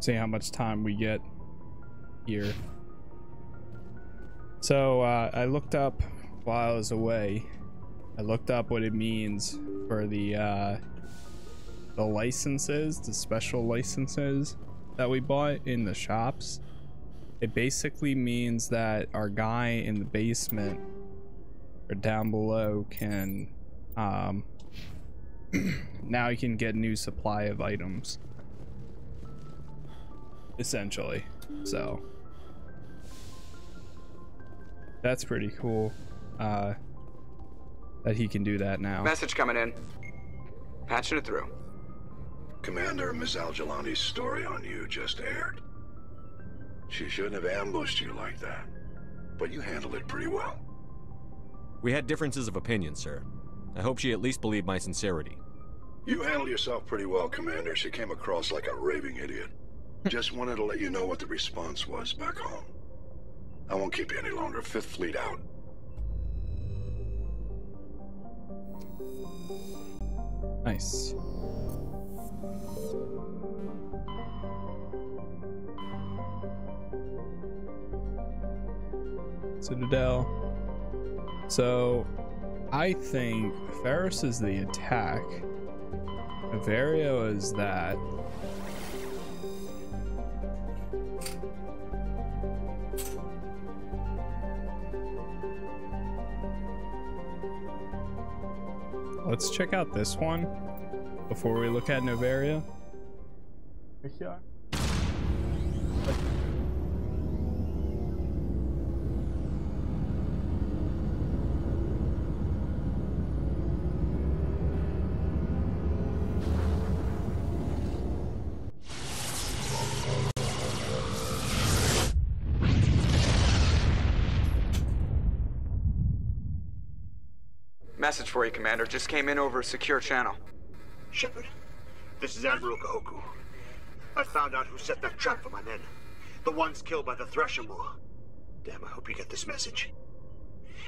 See how much time we get here. So uh, I looked up while I was away. I looked up what it means for the uh, the licenses, the special licenses that we bought in the shops. It basically means that our guy in the basement or down below can um, now he can get new supply of items essentially so that's pretty cool uh that he can do that now Message coming in. Patching it through. Commander, Miss al-Jilani's story on you just aired. She shouldn't have ambushed you like that. But you handled it pretty well. We had differences of opinion, sir. I hope she at least believed my sincerity. You handled yourself pretty well, Commander. She came across like a raving idiot. Just wanted to let you know what the response was back home. I won't keep you any longer. Fifth Fleet out. nice Citadel. So I think Feros is the attack. Vario is that. Let's check out this one before we look at Noveria. Message for you, Commander. Just came in over a secure channel. Shepard, this is Admiral Kahoku. I found out who set that trap for my men. The ones killed by the Thresher. Damn, I hope you get this message.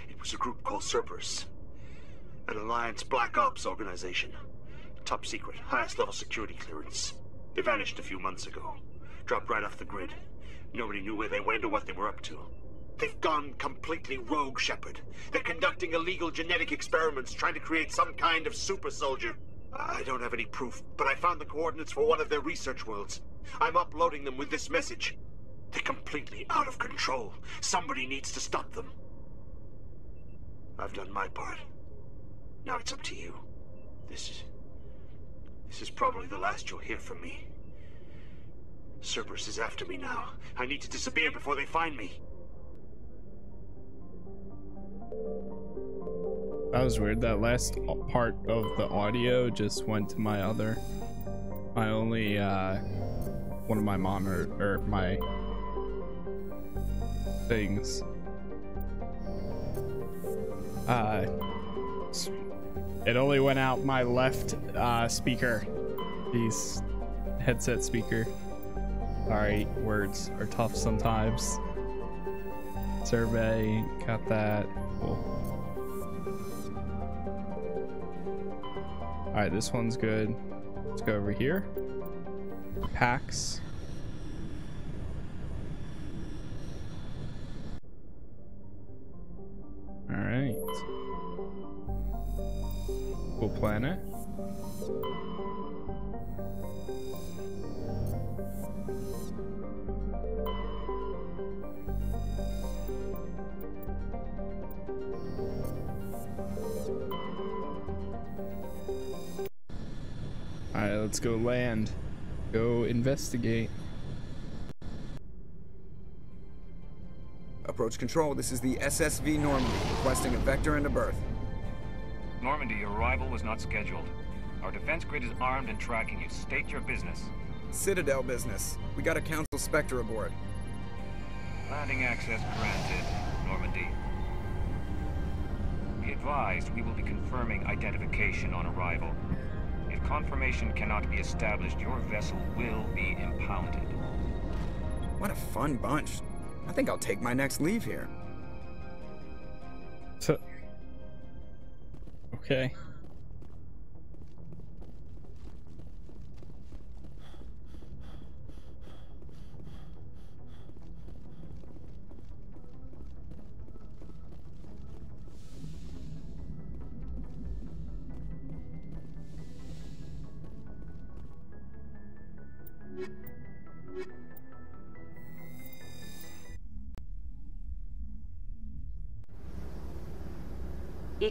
It was a group called Cerberus. An Alliance Black Ops organization. Top secret, highest level security clearance. They vanished a few months ago. Dropped right off the grid. Nobody knew where they went or what they were up to. They've gone completely rogue, Shepard. They're conducting illegal genetic experiments, trying to create some kind of super soldier. I don't have any proof, but I found the coordinates for one of their research worlds. I'm uploading them with this message. They're completely out of control. Somebody needs to stop them. I've done my part. Now it's up to you. This is... This is probably the last you'll hear from me. Cerberus is after me now. I need to disappear before they find me. That was weird. That last part of the audio just went to my other, my only, uh, one of my monitor or my things. Uh, it only went out my left uh, speaker. These headset speaker. Sorry, words are tough sometimes. Survey, got that. Cool. All right, this one's good. Let's go over here. Packs. All right. Cool planet. Let's go land. Go investigate. Approach control, this is the SSV Normandy, requesting a vector and a berth. Normandy, your arrival was not scheduled. Our defense grid is armed and tracking you. State your business. Citadel business. We got a Council Spectre aboard. Landing access granted, Normandy. Be advised, we will be confirming identification on arrival. If confirmation cannot be established, your vessel will be impounded. What a fun bunch. I think I'll take my next leave here. So, okay.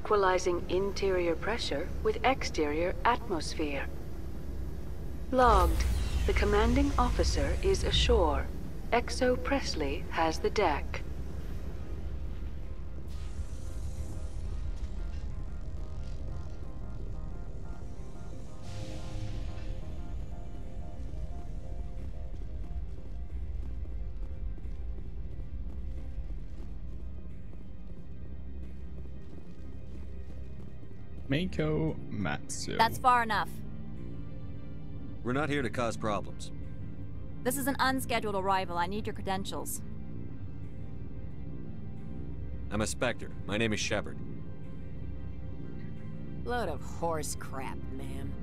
Equalizing interior pressure with exterior atmosphere. Logged. The commanding officer is ashore. XO Pressly has the deck. Maeko Matsuo. That's far enough. We're not here to cause problems. This is an unscheduled arrival. I need your credentials. I'm a Spectre. My name is Shepard. Load of horse crap, ma'am.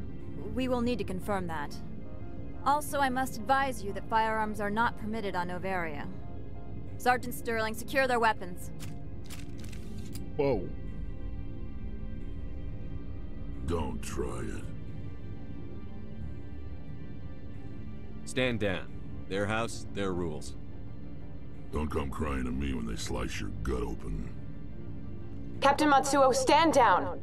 We will need to confirm that. Also, I must advise you that firearms are not permitted on Noveria. Sergeant Sterling, secure their weapons. Whoa. Don't try it. Stand down. Their house, their rules. Don't come crying to me when they slice your gut open. Captain Matsuo, stand down!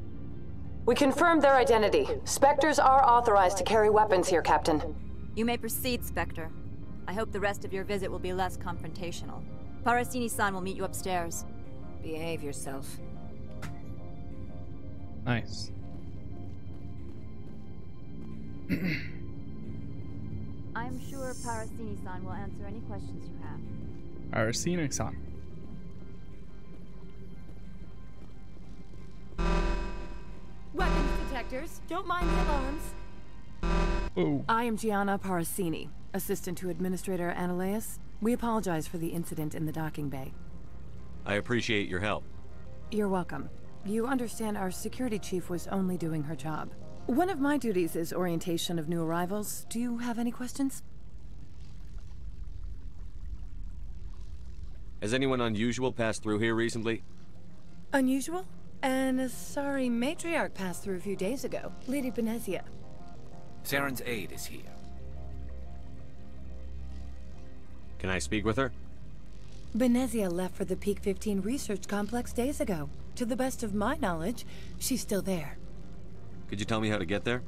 We confirmed their identity. Spectres are authorized to carry weapons here, Captain. You may proceed, Spectre. I hope the rest of your visit will be less confrontational. Parasini-san will meet you upstairs. Behave yourself. Nice. I'm sure Parasini-san will answer any questions you have. Arasena-san. Weapons detectors. Don't mind the alarms. Oh. I am Gianna Parasini, assistant to Administrator Anoleis. We apologize for the incident in the docking bay. I appreciate your help. You're welcome. You understand our security chief was only doing her job. One of my duties is orientation of new arrivals. Do you have any questions? Has anyone unusual passed through here recently? Unusual? And Asari matriarch passed through a few days ago. Lady Benezia. Saren's aide is here. Can I speak with her? Benezia left for the Peak 15 research complex days ago. To the best of my knowledge, she's still there. Could you tell me how to get there?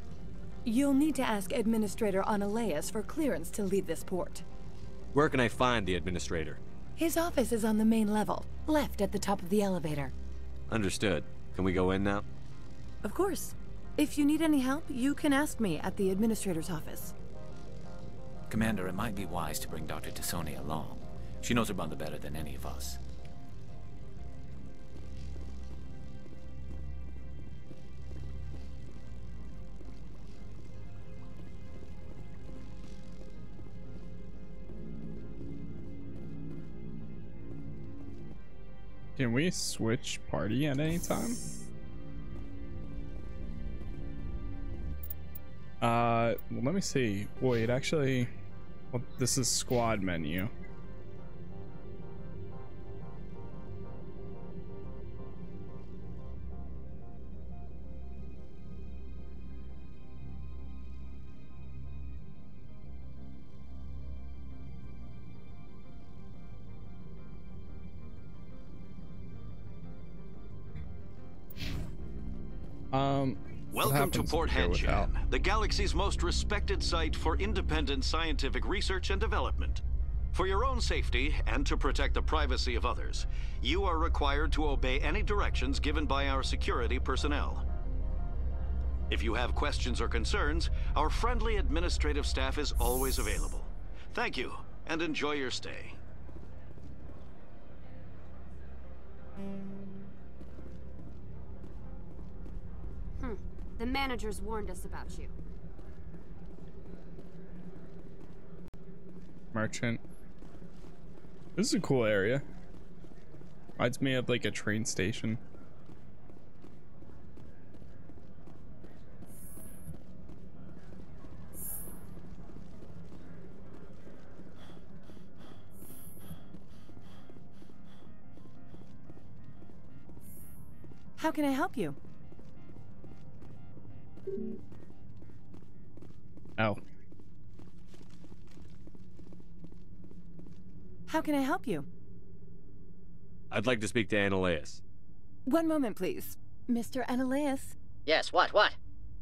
You'll need to ask Administrator Anoleis for clearance to leave this port. Where can I find the administrator? His office is on the main level, left at the top of the elevator. Understood. Can we go in now? Of course. If you need any help, you can ask me at the Administrator's office. Commander, it might be wise to bring Dr. T'Soni along. She knows her mother better than any of us. Can we switch party at any time? Uh, well, let me see. Wait, actually, well, this is squad menu. Welcome to Port if we go without? Hanshan, the galaxy's most respected site for independent scientific research and development. For your own safety and to protect the privacy of others, you are required to obey any directions given by our security personnel. If you have questions or concerns, our friendly administrative staff is always available. Thank you, and enjoy your stay. Hmm. The managers warned us about you. Merchant. This is a cool area. Reminds me of like a train station. How can I help you? Oh. How can I help you? I'd like to speak to Anoleis. One moment, please. Mr. Anoleis. Yes, what, what?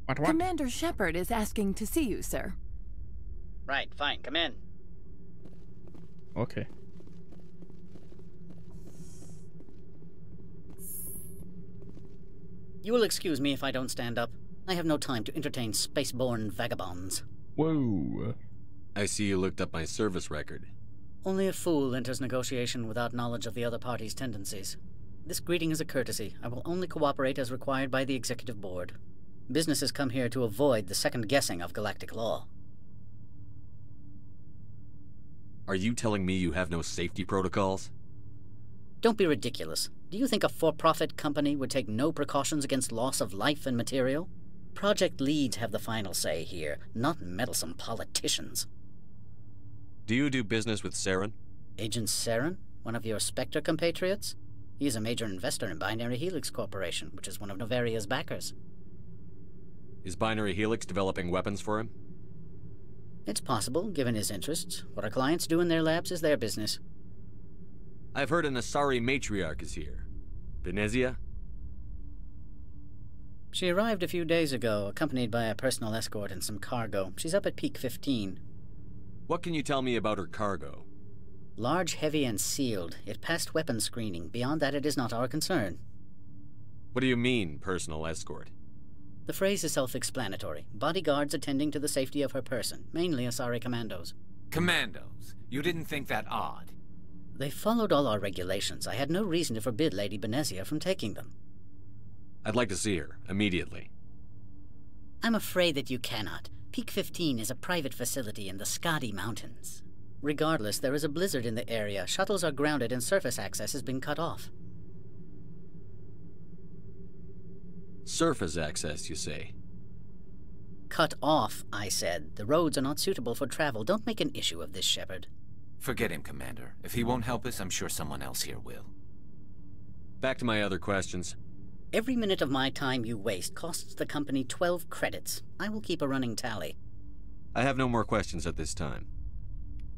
What, Commander Shepard is asking to see you, sir. Right, fine, come in. Okay. You will excuse me if I don't stand up. I have no time to entertain spaceborne vagabonds. Whoa. I see you looked up my service record. Only a fool enters negotiation without knowledge of the other party's tendencies. This greeting is a courtesy. I will only cooperate as required by the Executive Board. Businesses come here to avoid the second guessing of galactic law. Are you telling me you have no safety protocols? Don't be ridiculous. Do you think a for profit company would take no precautions against loss of life and material? Project leads have the final say here, not meddlesome politicians. Do you do business with Saren? Agent Saren? One of your Spectre compatriots? He is a major investor in Binary Helix Corporation, which is one of Noveria's backers. Is Binary Helix developing weapons for him? It's possible, given his interests. What our clients do in their labs is their business. I've heard an Asari matriarch is here. Benezia? She arrived a few days ago, accompanied by a personal escort and some cargo. She's up at Peak 15. What can you tell me about her cargo? Large, heavy, and sealed. It passed weapons screening. Beyond that, it is not our concern. What do you mean, personal escort? The phrase is self explanatory bodyguards attending to the safety of her person, mainly Asari commandos. Commandos? You didn't think that odd? They followed all our regulations. I had no reason to forbid Lady Benezia from taking them. I'd like to see her, immediately. I'm afraid that you cannot. Peak 15 is a private facility in the Skadi Mountains. Regardless, there is a blizzard in the area. Shuttles are grounded and surface access has been cut off. Surface access, you say? Cut off, I said. The roads are not suitable for travel. Don't make an issue of this, Shepard. Forget him, Commander. If he won't help us, I'm sure someone else here will. Back to my other questions. Every minute of my time you waste costs the company 12 credits. I will keep a running tally. I have no more questions at this time.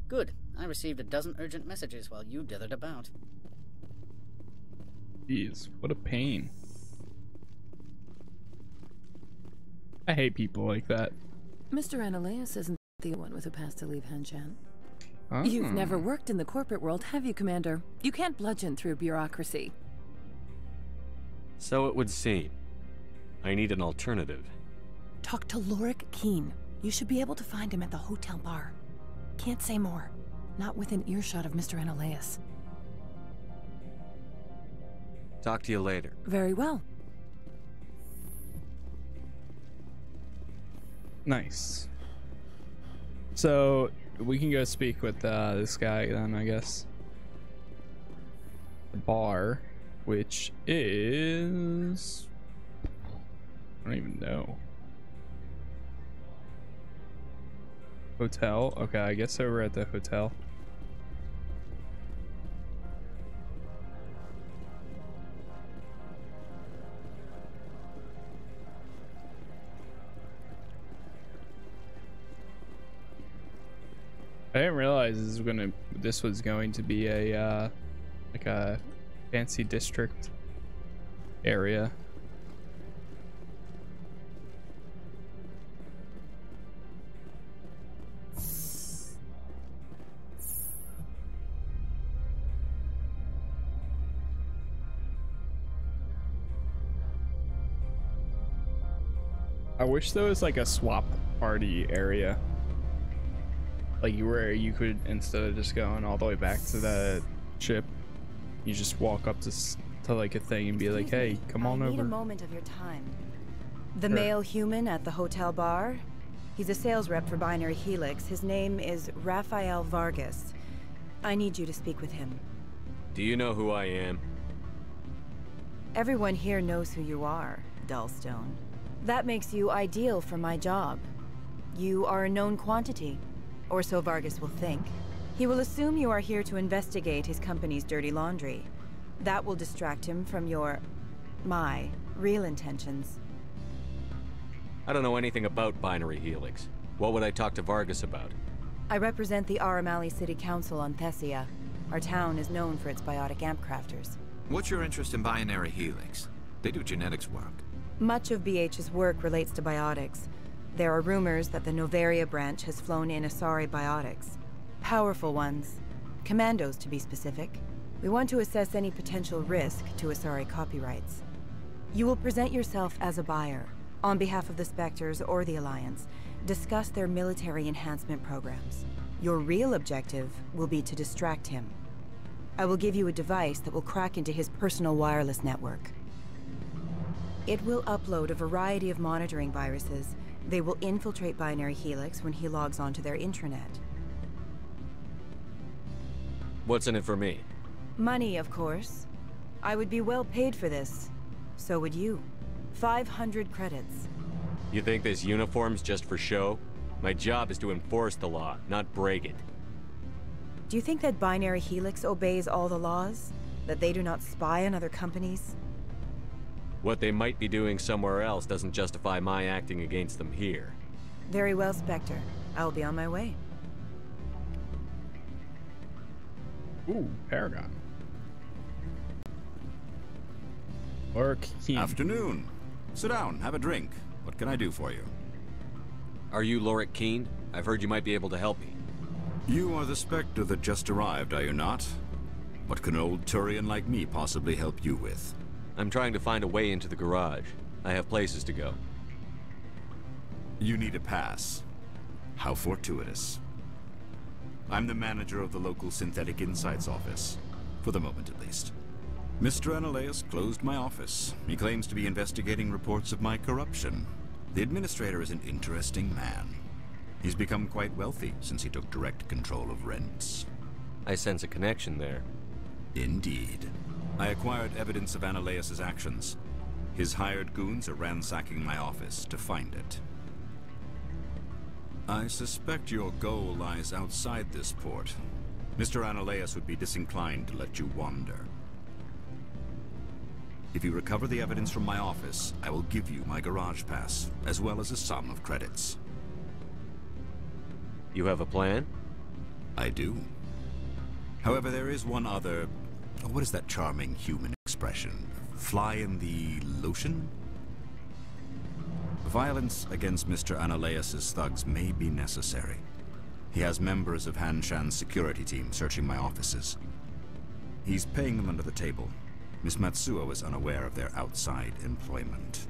Good. I received a dozen urgent messages while you dithered about. Jeez, what a pain. I hate people like that. Mr. Anoleis isn't the one with a pass to leave Hanshan. Oh. Ah. You've never worked in the corporate world, have you, Commander? You can't bludgeon through bureaucracy. So it would seem. I need an alternative. Talk to Lorik Qui'in. You should be able to find him at the hotel bar. Can't say more. Not within earshot of Mr. Anoleis. Talk to you later. Very well. Nice. So we can go speak with uh, this guy then, I guess. The bar, which is I don't even know. Hotel. Okay, I guess over at the hotel. I didn't realize this was gonna this was going to be a uh, like a fancy district area. I wish there was like a swap party area. Like you where you could instead of just going all the way back to the ship, you just walk up to to like a thing and be like, "Hey, come on I need over." a moment of your time. The Sure. male human at the hotel bar? He's a sales rep for Binary Helix. His name is Rafael Vargas. I need you to speak with him. Do you know who I am? Everyone here knows who you are, Dullstone. That makes you ideal for my job. You are a known quantity, or so Vargas will think. He will assume you are here to investigate his company's dirty laundry. That will distract him from your... my real intentions. I don't know anything about Binary Helix. What would I talk to Vargas about? I represent the Armali City Council on Thessia. Our town is known for its biotic amp crafters. What's your interest in binary helix? They do genetics work. Much of BH's work relates to biotics. There are rumors that the Noveria branch has flown in Asari biotics. Powerful ones. Commandos, to be specific. We want to assess any potential risk to Asari copyrights. You will present yourself as a buyer, on behalf of the Spectres or the Alliance. Discuss their military enhancement programs. Your real objective will be to distract him. I will give you a device that will crack into his personal wireless network. It will upload a variety of monitoring viruses. They will infiltrate Binary Helix when he logs onto their intranet. What's in it for me? Money, of course. I would be well paid for this. So would you. 500 credits. You think this uniform's just for show? My job is to enforce the law, not break it. Do you think that Binary Helix obeys all the laws? That they do not spy on other companies? What they might be doing somewhere else doesn't justify my acting against them here. Very well, Spectre. I will be on my way. Ooh, Paragon. Or Keen. Afternoon. Sit down, have a drink. What can I do for you? Are you Lorik Qui'in? I've heard you might be able to help me. You are the Spectre that just arrived, are you not? What can an old Turian like me possibly help you with? I'm trying to find a way into the garage. I have places to go. You need a pass. How fortuitous. I'm the manager of the local Synthetic Insights office. For the moment, at least. Mr. Anoleis closed my office. He claims to be investigating reports of my corruption. The administrator is an interesting man. He's become quite wealthy since he took direct control of rents. I sense a connection there. Indeed. I acquired evidence of Anoleis's actions. His hired goons are ransacking my office to find it. I suspect your goal lies outside this port. Mr. Anoleis would be disinclined to let you wander. If you recover the evidence from my office, I will give you my garage pass, as well as a sum of credits. You have a plan? I do. However, there is one other... What is that charming human expression? Fly in the lotion? Violence against Mr. Anoleis's thugs may be necessary. He has members of Hanshan's security team searching my offices. He's paying them under the table. Miss Matsuo is unaware of their outside employment.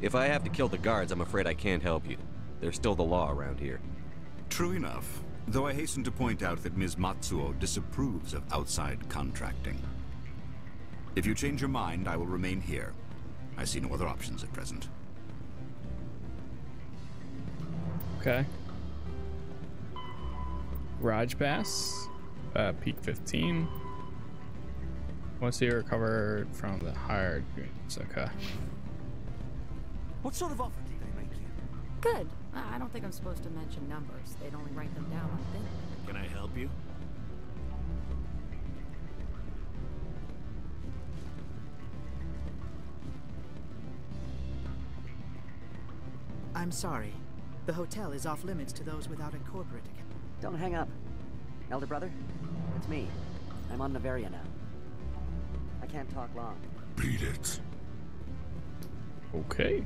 If I have to kill the guards, I'm afraid I can't help you. There's still the law around here. True enough, though I hasten to point out that Ms. Matsuo disapproves of outside contracting. If you change your mind, I will remain here. I see no other options at present. Okay. Raj Pass, uh, peak 15. Once you recover from the hired goons, okay. What sort of offer did they make you? Good. I I don't think I'm supposed to mention numbers. They'd only write them down on thin. Can I help you? I'm sorry. The hotel is off limits to those without a corporate account. Don't hang up. Elder brother, it's me. I'm on Noveria now. I can't talk long. Beat it. Okay.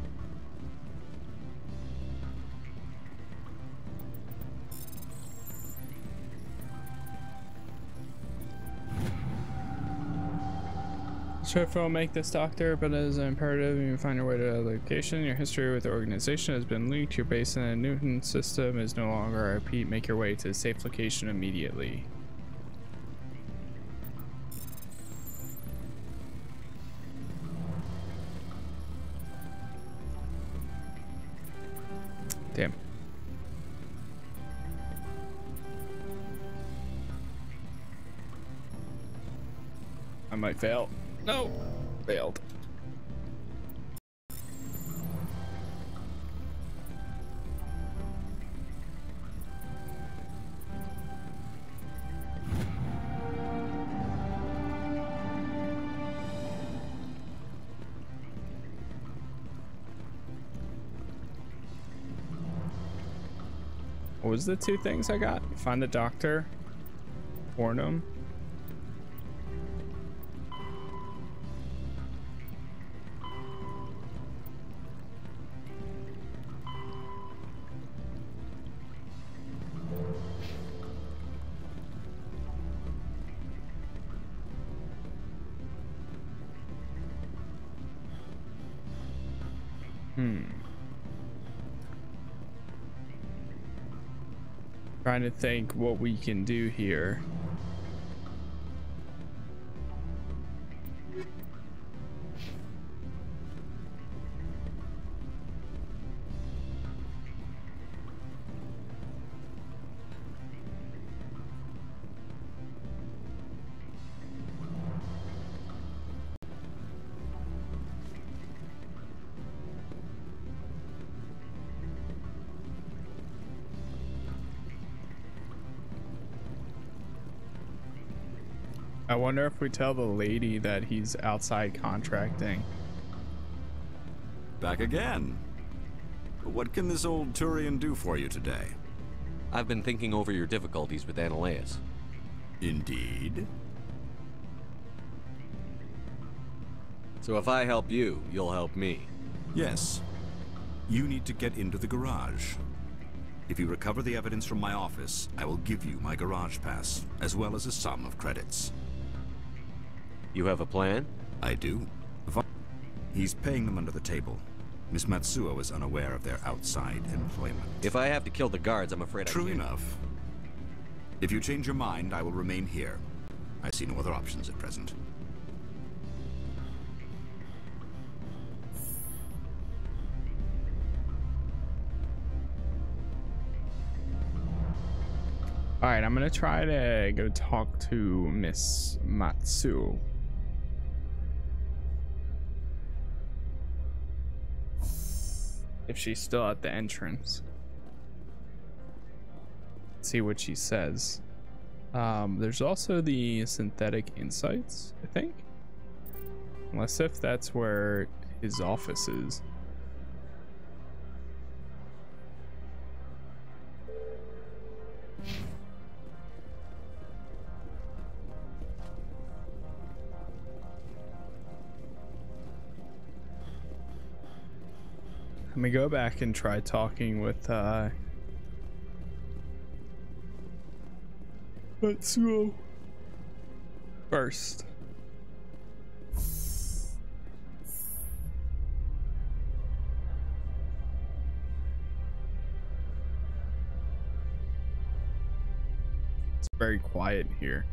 Swift will make this doctor, but it is imperative you find your way to a location. Your history with the organization has been leaked. Your base in the Newton system is no longer. I repeat, make your way to a safe location immediately. Damn. I might fail. No! Failed. What was the two things I got? Find the doctor, Warnum. Trying to think what we can do here. Wonder if we tell the lady that he's outside contracting. Back again. What can this old Turian do for you today? I've been thinking over your difficulties with Anoleis. Indeed. So if I help you, you'll help me. Yes. You need to get into the garage. If you recover the evidence from my office, I will give you my garage pass, as well as a sum of credits. You have a plan? I do. He's paying them under the table. Miss Matsuo is unaware of their outside employment. If I have to kill the guards, I'm afraid True I can't. enough. If you change your mind, I will remain here. I see no other options at present. All right, I'm gonna try to go talk to Miss Matsu. If she's still at the entrance. See what she says. Um, there's also the synthetic insights, I think. Unless if that's where his office is. Let me go back and try talking with uh Matsuo first. It's very quiet here.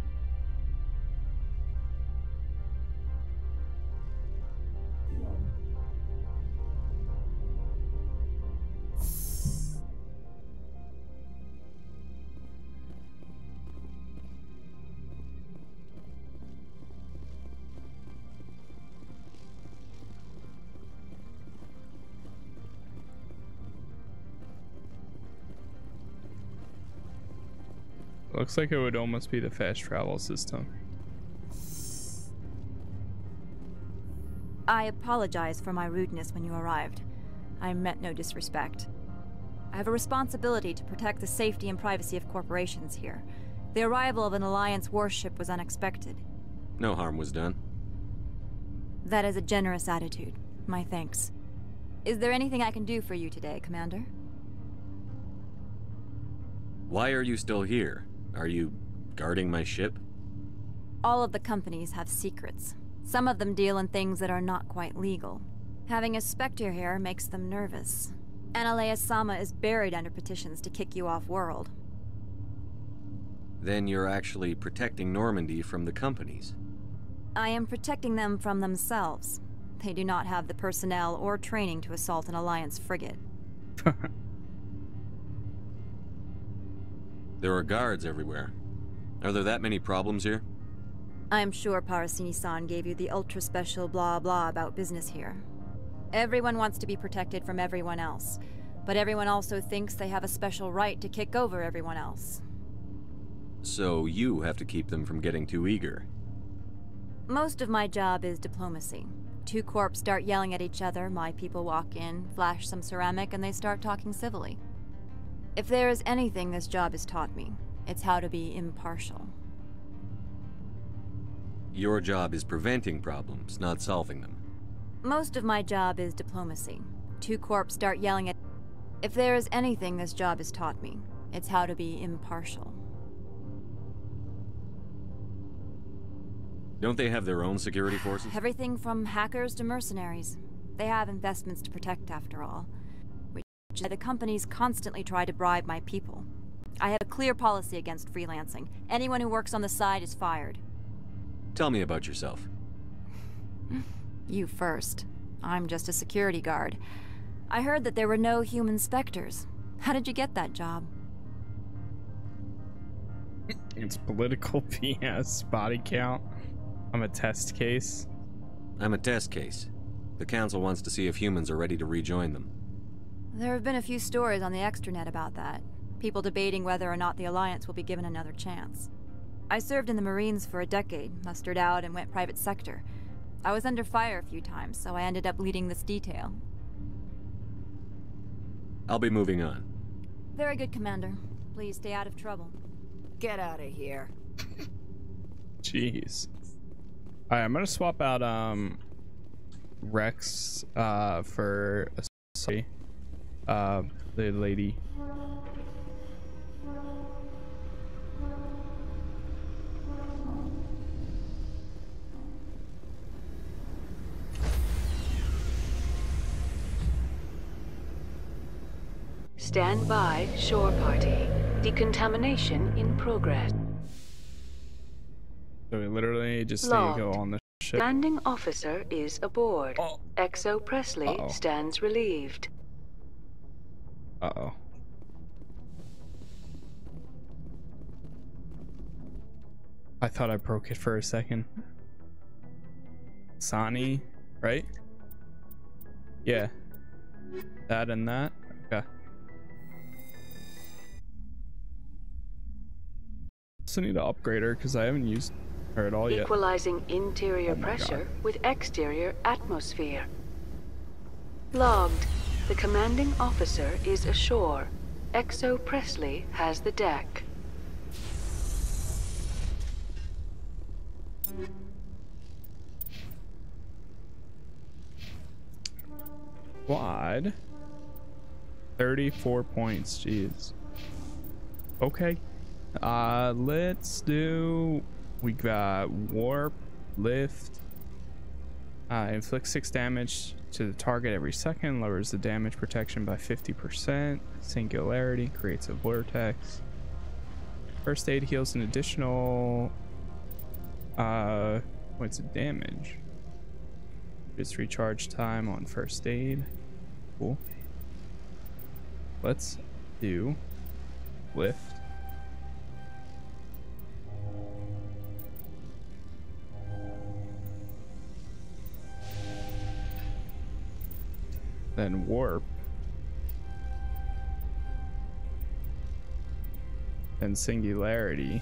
Looks like it would almost be the fast travel system. I apologize for my rudeness when you arrived. I meant no disrespect. I have a responsibility to protect the safety and privacy of corporations here. The arrival of an Alliance warship was unexpected. No harm was done. That is a generous attitude. My thanks. Is there anything I can do for you today, Commander? Why are you still here? Are you guarding my ship? All of the companies have secrets. Some of them deal in things that are not quite legal. Having a Spectre here makes them nervous. Anoleis Sama is buried under petitions to kick you off world. Then you're actually protecting Normandy from the companies. I am protecting them from themselves. They do not have the personnel or training to assault an Alliance frigate. There are guards everywhere. Are there that many problems here? I am sure Parasini-san gave you the ultra-special blah blah about business here. Everyone wants to be protected from everyone else, but everyone also thinks they have a special right to kick over everyone else. So you have to keep them from getting too eager. Most of my job is diplomacy. Two corps start yelling at each other, my people walk in, flash some ceramic, and they start talking civilly. If there is anything this job has taught me, it's how to be impartial. Your job is preventing problems, not solving them. Most of my job is diplomacy. Two corps start yelling at. If there is anything this job has taught me, it's how to be impartial. Don't they have their own security forces? Everything from hackers to mercenaries. They have investments to protect, after all. Which the companies constantly try to bribe my people. I have a clear policy against freelancing. Anyone who works on the side is fired. Tell me about yourself. You first. I'm just a security guard. I heard that there were no human specters. How did you get that job? It's political PS body count. I'm a test case. I'm a test case. The Council wants to see if humans are ready to rejoin them. There have been a few stories on the extranet about that. People debating whether or not the Alliance will be given another chance. I served in the Marines for a decade, mustered out, and went private sector. I was under fire a few times, so I ended up leading this detail. I'll be moving on. Very good, Commander. Please stay out of trouble. Get out of here. Jeez. Alright, I'm gonna swap out um Wrex uh for a sorry. Uh the lady. Stand by, shore party. Decontamination in progress. So we literally just need to go on the ship. Landing officer is aboard. XO Pressly Uh-oh. stands relieved. Uh oh. I thought I broke it for a second. Sani, right? Yeah. That and that? Okay. Also need to upgrade her because I haven't used her at all yet. Equalizing interior Oh my pressure with exterior atmosphere. Logged. The commanding officer is ashore. XO Pressly has the deck. Quad. 34 points, jeez. Okay. Uh, let's do... We got Warp, Lift. Uh, inflicts 6 damage to the target every second, lowers the damage protection by 50%. Singularity creates a vortex. First aid heals an additional uh, points of damage. Just recharge time on first aid. Cool. Let's do lift. Then warp. Then singularity.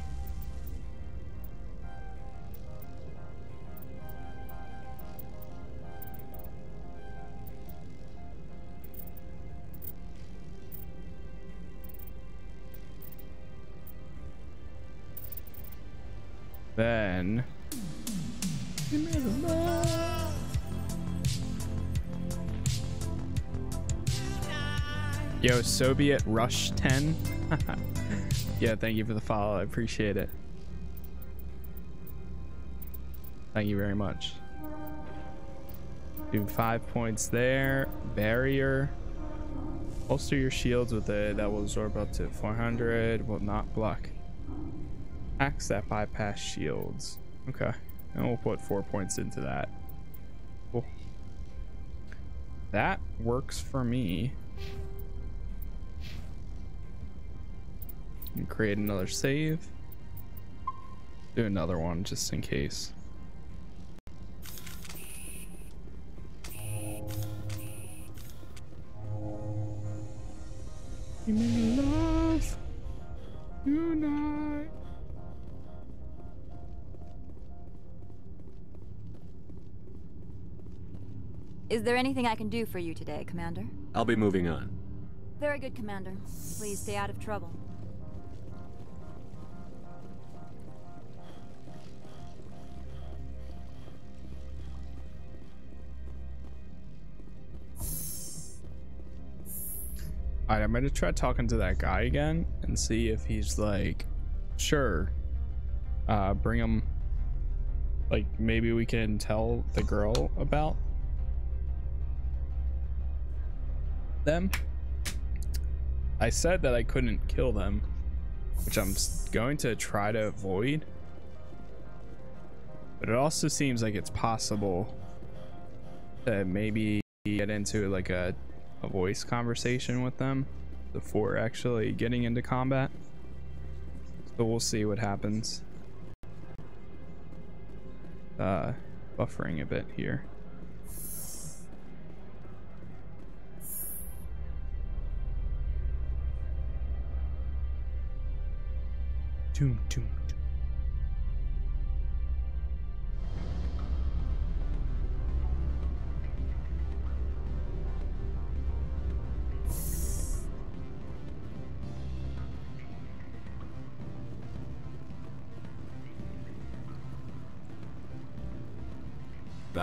Then Yo, Soviet Rush 10. yeah, thank you for the follow. I appreciate it. Thank you very much. Do five points there. Barrier. Holster your shields with a that will absorb up to 400. Will not block. Axe that bypass shields. Okay. And we'll put four points into that. Cool. That works for me. And create another save. Do another one just in case. Give me love tonight. Is there anything I can do for you today, Commander? I'll be moving on. Very good, Commander. Please stay out of trouble. Alright, I'm gonna try talking to that guy again and see if he's like, sure, uh, bring him, like, maybe we can tell the girl about them. I said that I couldn't kill them, which I'm going to try to avoid. But it also seems like it's possible to maybe get into like a, a voice conversation with them before actually getting into combat. So we'll see what happens. Uh, buffering a bit here. Doom, doom,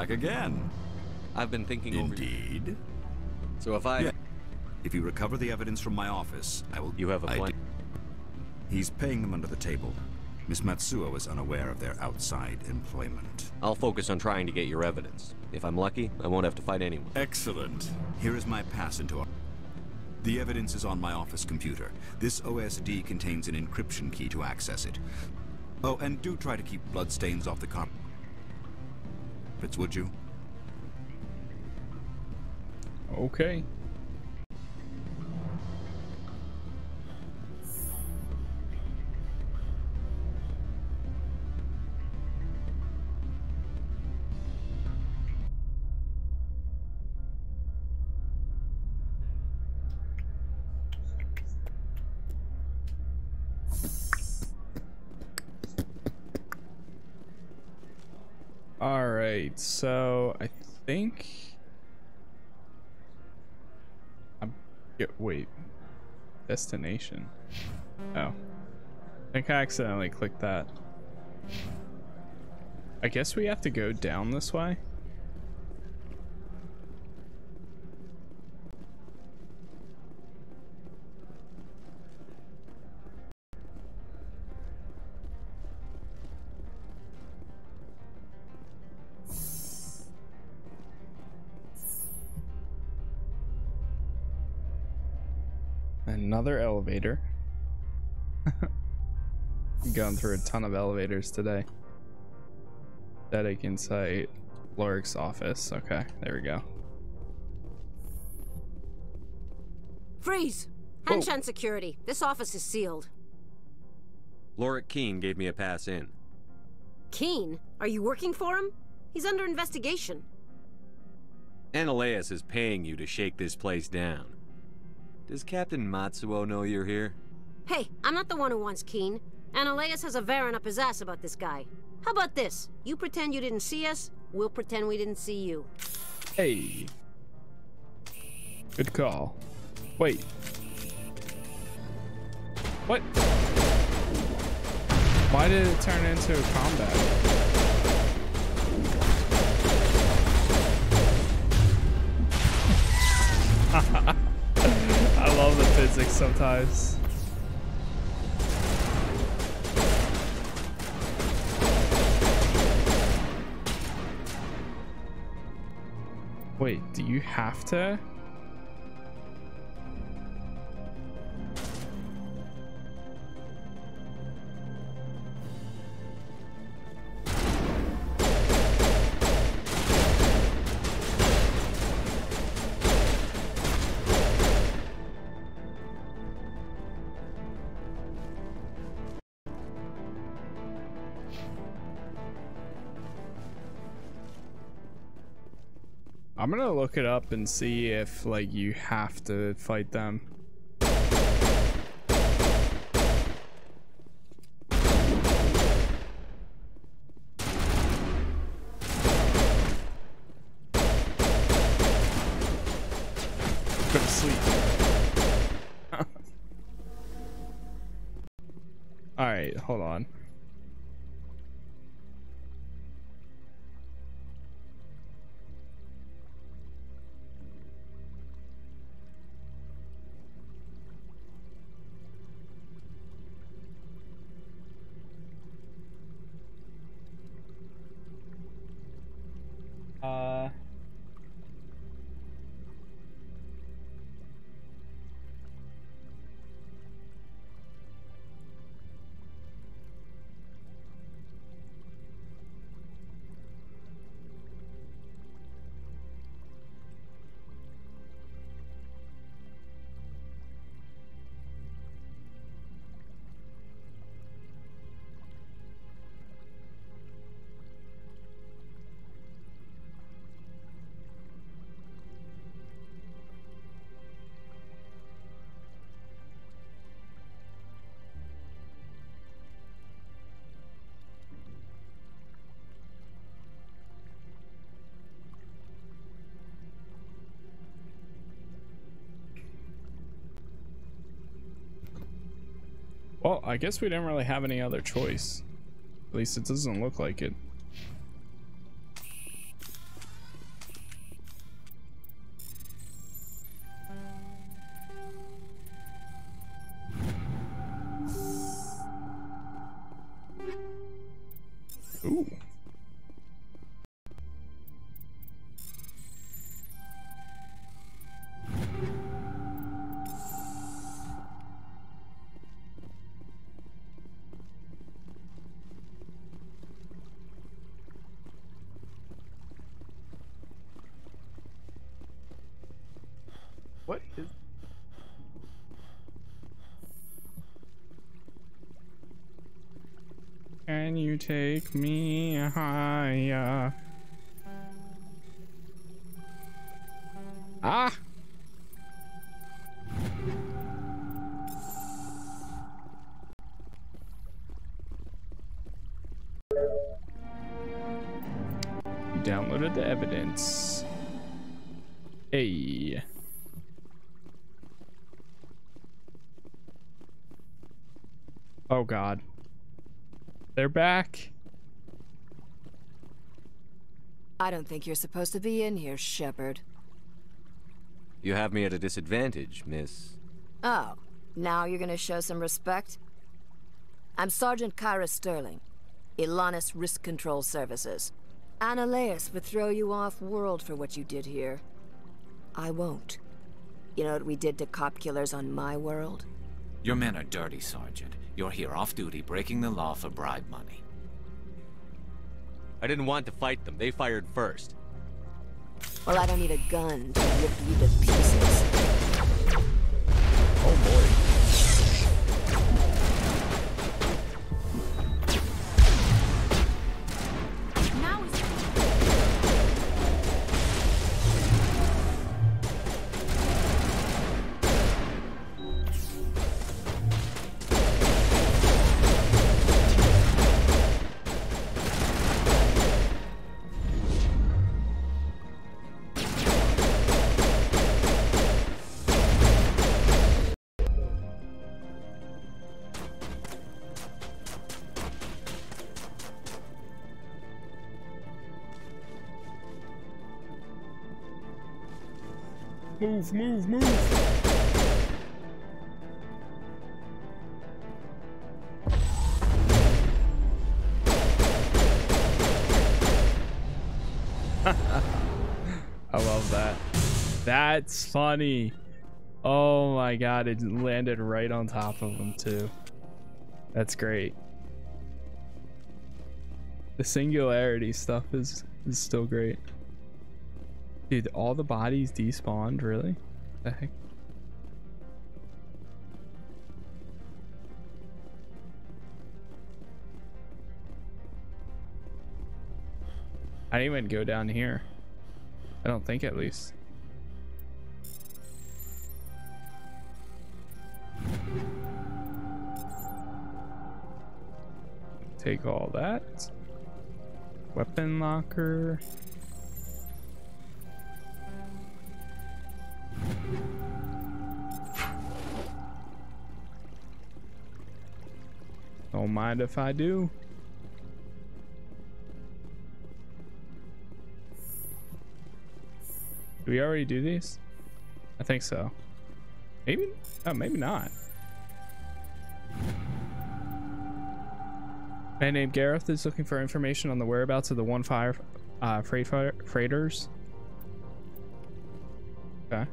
Back again. I've been thinking Indeed. over. So if I. Yeah. If you recover the evidence from my office, I will. You have a plan? He's paying them under the table. Miss Matsuo is unaware of their outside employment. I'll focus on trying to get your evidence. If I'm lucky, I won't have to fight anyone. Excellent. Here is my pass into our... The evidence is on my office computer. This OSD contains an encryption key to access it. Oh, and do try to keep bloodstains off the carpet, would you? Okay. All right, so I think I'm get wait destination. Oh, I think I accidentally clicked that. I guess we have to go down this way. Going through a ton of elevators today. Static Insight, Lorik's office. Okay, there we go. Freeze! Oh. Hanshan security. This office is sealed. Lorik Qui'in gave me a pass in. Qui'in? Are you working for him? He's under investigation. Anoleis is paying you to shake this place down. Does Captain Matsuo know you're here? Hey, I'm not the one who wants Qui'in. Anoleis has a varren up his ass about this guy. How about this? You pretend you didn't see us, we'll pretend we didn't see you. Hey. Good call. Wait. What? Why did it turn into a combat? I love the physics sometimes. Wait, do you have to? I'm gonna look it up and see if like you have to fight them. Go to sleep. Alright, hold on. Well, I guess we didn't really have any other choice. At least it doesn't look like it. Take me higher? Ah! Downloaded the evidence. Hey. Oh god. They're back. I don't think you're supposed to be in here, Shepard. You have me at a disadvantage, miss. Oh, now you're gonna show some respect? I'm Sergeant Kaira Stirling, Elanus Risk Control Services. Anoleis would throw you off world for what you did here. I won't. You know what we did to cop killers on my world? Your men are dirty, Sergeant. You're here off duty, breaking the law for bribe money. I didn't want to fight them. They fired first. Well, I don't need a gun to rip you to pieces. Oh boy. Move, move, move. I love that. That's funny. Oh my god, it landed right on top of him too. That's great. The singularity stuff is is still great. Dude, all the bodies despawned, really? The heck? I didn't even go down here. I don't think at least. Take all that. Weapon locker. Don't mind if I do. Do we already do these? I think so. Maybe, oh, maybe not. Man named Gareth is looking for information on the whereabouts of the one fire uh, freight freighters. Okay.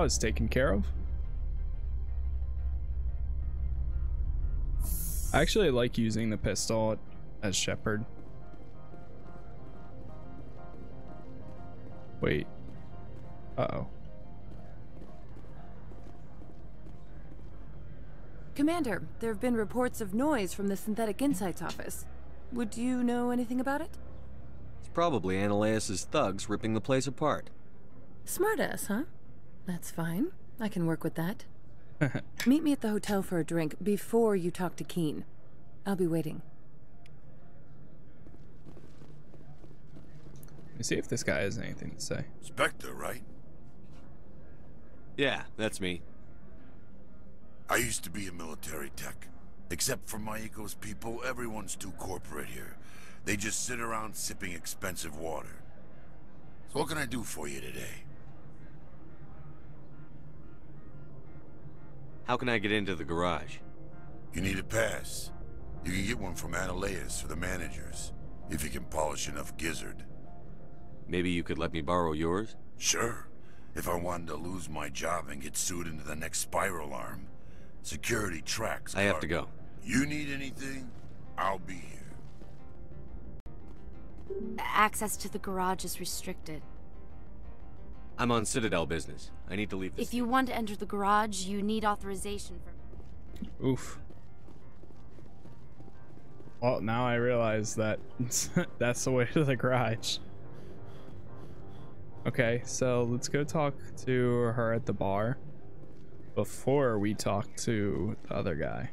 Well, that was taken care of. I actually like using the pistol as Shepard. Wait. Uh-oh. Commander, there have been reports of noise from the Synthetic Insights office. Would you know anything about it? It's probably Anoleis' thugs ripping the place apart. Smartass, huh? That's fine. I can work with that. Meet me at the hotel for a drink before you talk to Qui'in. I'll be waiting. Let me see if this guy has anything to say. Spectre, right? Yeah, that's me. I used to be a military tech. Except for Maeko's people, everyone's too corporate here. They just sit around sipping expensive water. So what can I do for you today? How can I get into the garage? You need a pass. You can get one from Anoleis for the managers, if you can polish enough gizzard. Maybe you could let me borrow yours? Sure. If I wanted to lose my job and get sued into the next spiral arm. Security tracks. I have to go. You need anything? I'll be here. Access to the garage is restricted. I'm on Citadel business. I need to leave this. If you want to enter the garage, you need authorization from... Oof. Well, now I realize that that's the way to the garage. Okay, so let's go talk to her at the bar before we talk to the other guy.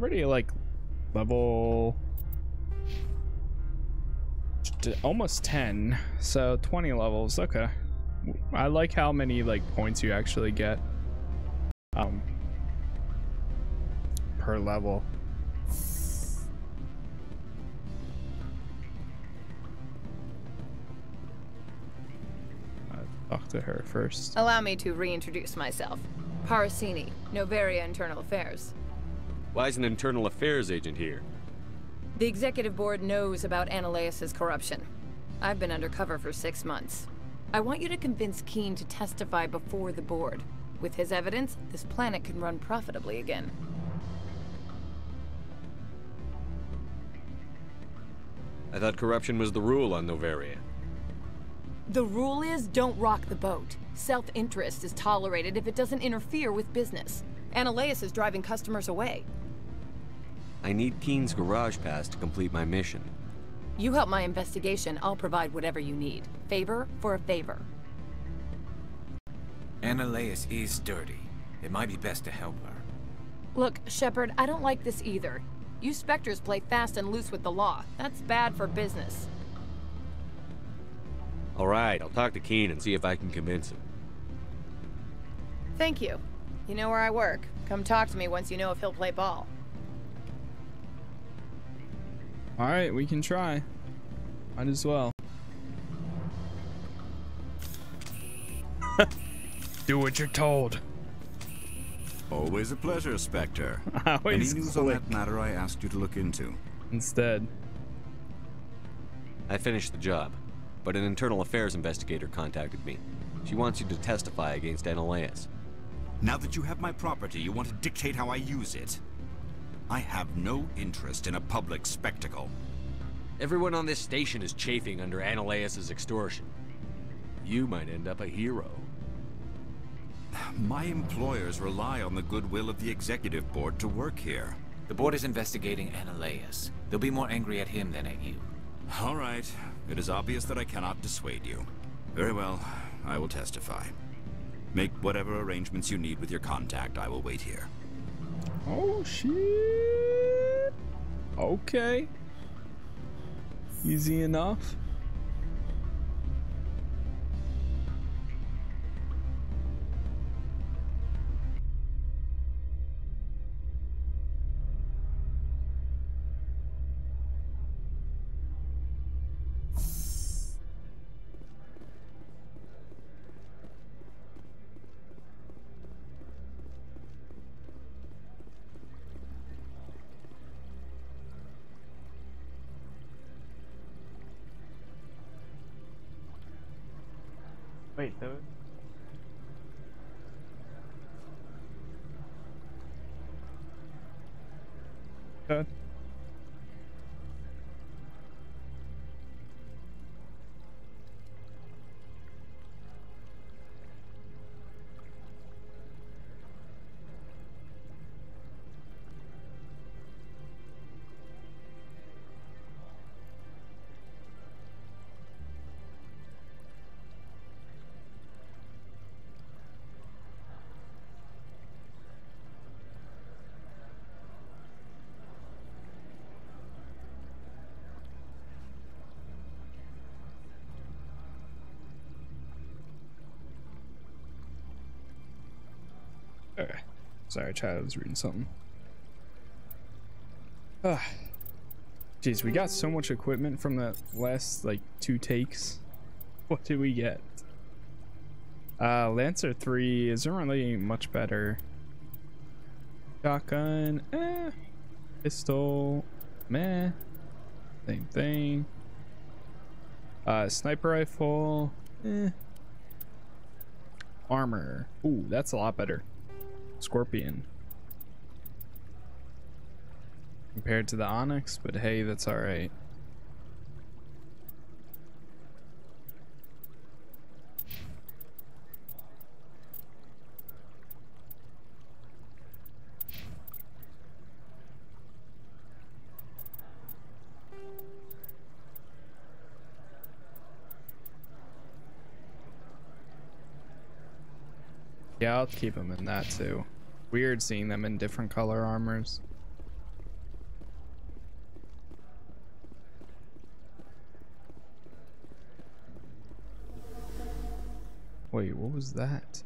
Already like level almost 10 so 20 levels okay. I like how many like points you actually get um per level. Talk to her first. Allow me to reintroduce myself. Parasini, Noveria Internal Affairs. Why is an internal affairs agent here? The executive board knows about Anoleis' corruption. I've been undercover for six months. I want you to convince Qui'in to testify before the board. With his evidence, this planet can run profitably again. I thought corruption was the rule on Noveria. The rule is don't rock the boat. Self-interest is tolerated if it doesn't interfere with business. Anoleis is driving customers away. I need Qui'in's garage pass to complete my mission. You help my investigation, I'll provide whatever you need. Favor for a favor. Anoleis is dirty. It might be best to help her. Look, Shepard, I don't like this either. You Spectres play fast and loose with the law. That's bad for business. Alright, I'll talk to Qui'in and see if I can convince him. Thank you. You know where I work. Come talk to me once you know if he'll play ball. Alright, we can try. Might as well. Do what you're told. Always a pleasure, Spectre. Always Any news click. on that matter I asked you to look into? Instead. I finished the job, but an internal affairs investigator contacted me. She wants you to testify against Anoleis. Now that you have my property, you want to dictate how I use it? I have no interest in a public spectacle. Everyone on this station is chafing under Anoleis' extortion. You might end up a hero. My employers rely on the goodwill of the executive board to work here. The board is investigating Anoleis. They'll be more angry at him than at you. All right. It is obvious that I cannot dissuade you. Very well. I will testify. Make whatever arrangements you need with your contact. I will wait here. Oh, shit. Okay. Easy enough. Sorry, Chad was reading something. Ah. Jeez, we got so much equipment from the last, like, two takes. What did we get? Uh, Lancer 3 isn't really much better. Shotgun, eh. Pistol, meh. Same thing. Uh, sniper rifle, eh. Armor. Ooh, that's a lot better. Scorpion. Compared to the Onyx, but hey, that's alright. Yeah, I'll keep them in that too. Weird seeing them in different color armors. Wait, what was that?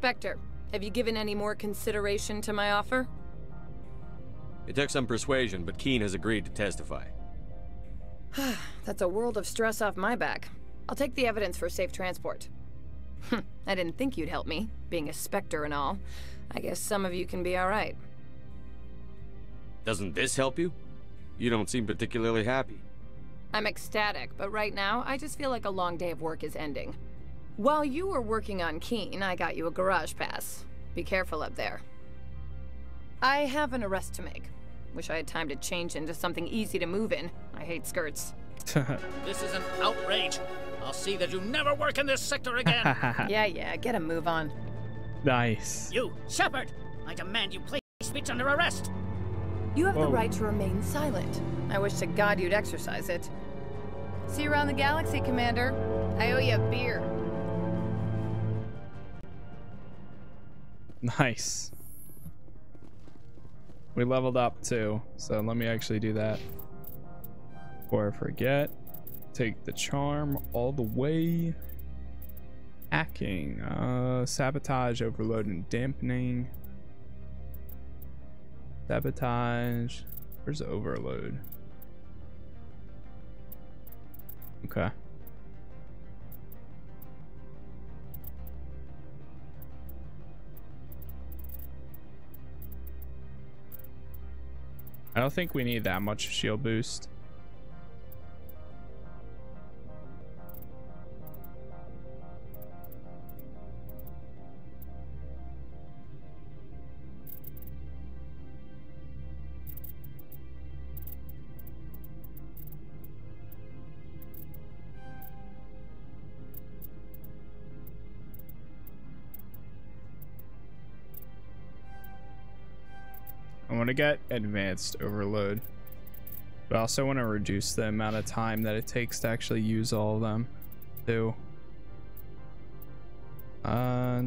Spectre, have you given any more consideration to my offer? It took some persuasion, but Qui'in has agreed to testify. That's a world of stress off my back. I'll take the evidence for safe transport. I didn't think you'd help me, being a Spectre and all. I guess some of you can be alright. Doesn't this help you? You don't seem particularly happy. I'm ecstatic, but right now, I just feel like a long day of work is ending. While you were working on Qui'in, I got you a garage pass. Be careful up there. I have an arrest to make. Wish I had time to change into something easy to move in. I hate skirts. This is an outrage. I'll see that you never work in this sector again. yeah, yeah, get a move on. Nice. you, Shepard! I demand you place speech under arrest. You have the right to remain silent. I wish to God you'd exercise it. See you around the galaxy, Commander. I owe you a beer. Nice. We leveled up too, so let me actually do that. Before I forget, take the charm all the way. Hacking, uh, sabotage, overload, and dampening. Sabotage. Where's overload? Okay. I don't think we need that much shield boost. Want to get advanced overload. But I also want to reduce the amount of time that it takes to actually use all of them, too. Uh,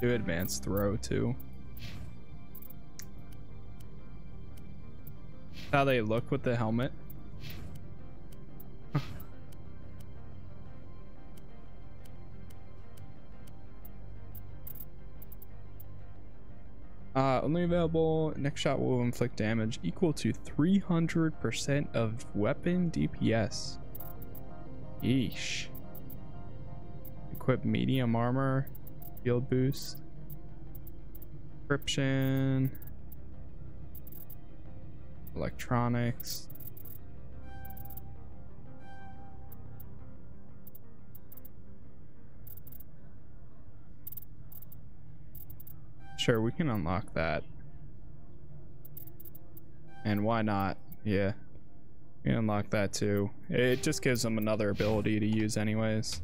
do advanced throw too. How they look with the helmet. Uh, only available. Next shot will inflict damage equal to 300% of weapon DPS. Yeesh. Equip medium armor. Field boost. Encryption. Electronics. Sure, we can unlock that. And why not? Yeah. We unlock that too. It just gives them another ability to use anyways.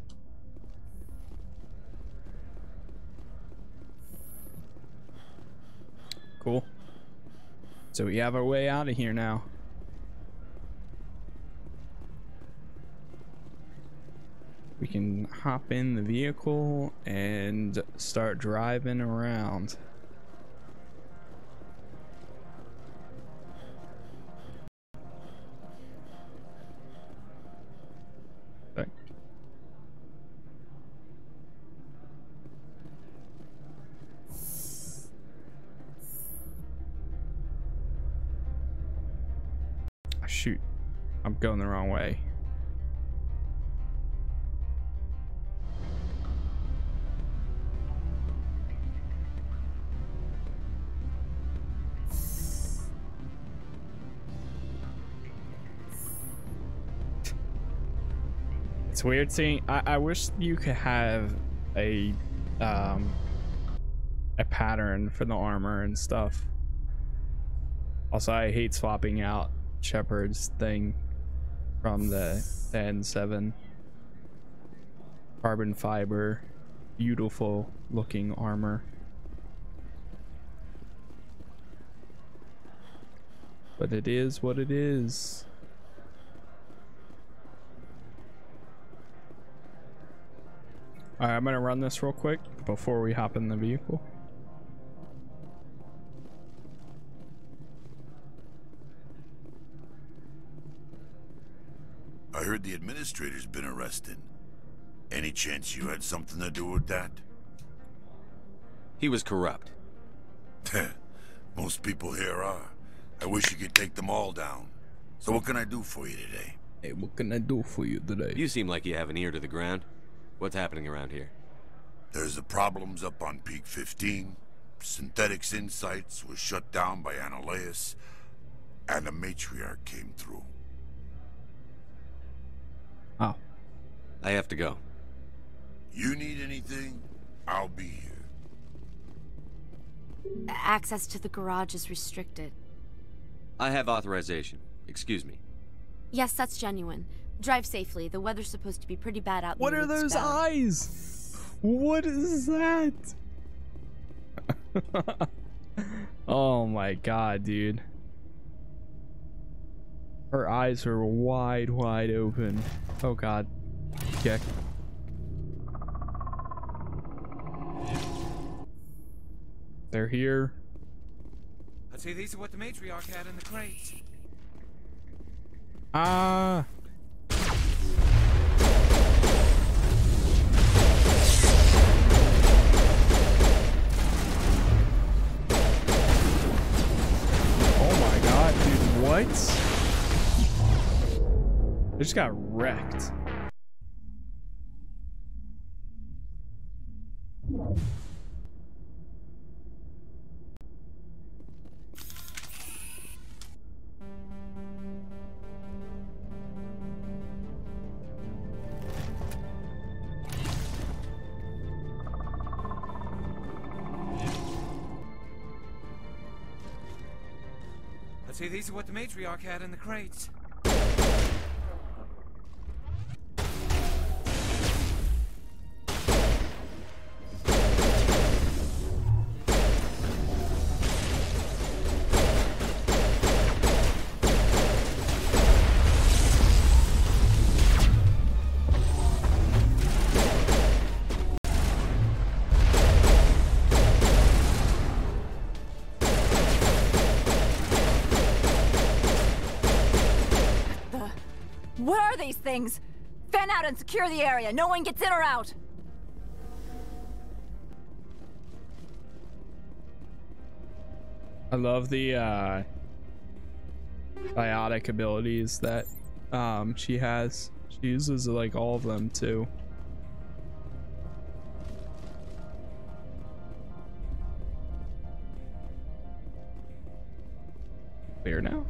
Cool. So we have our way out of here now. We can hop in the vehicle and start driving around. Shoot, I'm going the wrong way. It's weird seeing. I, I wish you could have a um a pattern for the armor and stuff. Also, I hate swapping out Shepard's thing from the, the N7. Carbon fiber, beautiful looking armor. But it is what it is. Alright, I'm gonna run this real quick before we hop in the vehicle. The administrator's been arrested. Any chance you had something to do with that? He was corrupt. Most people here are. I wish you could take them all down. So what can I do for you today? Hey, what can I do for you today? You seem like you have an ear to the ground. What's happening around here? There's the problems up on Peak 15. Synthetics Insights was shut down by Anoleis, and the matriarch came through. Oh. I have to go. You need anything? I'll be here. Access to the garage is restricted. I have authorization. Excuse me. Yes, that's genuine. Drive safely. The weather's supposed to be pretty bad out What are those Woods eyes? What is that? oh my god, dude. Her eyes are wide, wide open. Oh god. Okay. They're here. I'd say these are what the matriarch had in the crates. Ah. Oh my god, dude, what? Just got wrecked. I'd these are what the matriarch had in the crates. Things? Fan out and secure the area. No one gets in or out. I love the uh, biotic abilities that um, she has. She uses like all of them too. Clear now.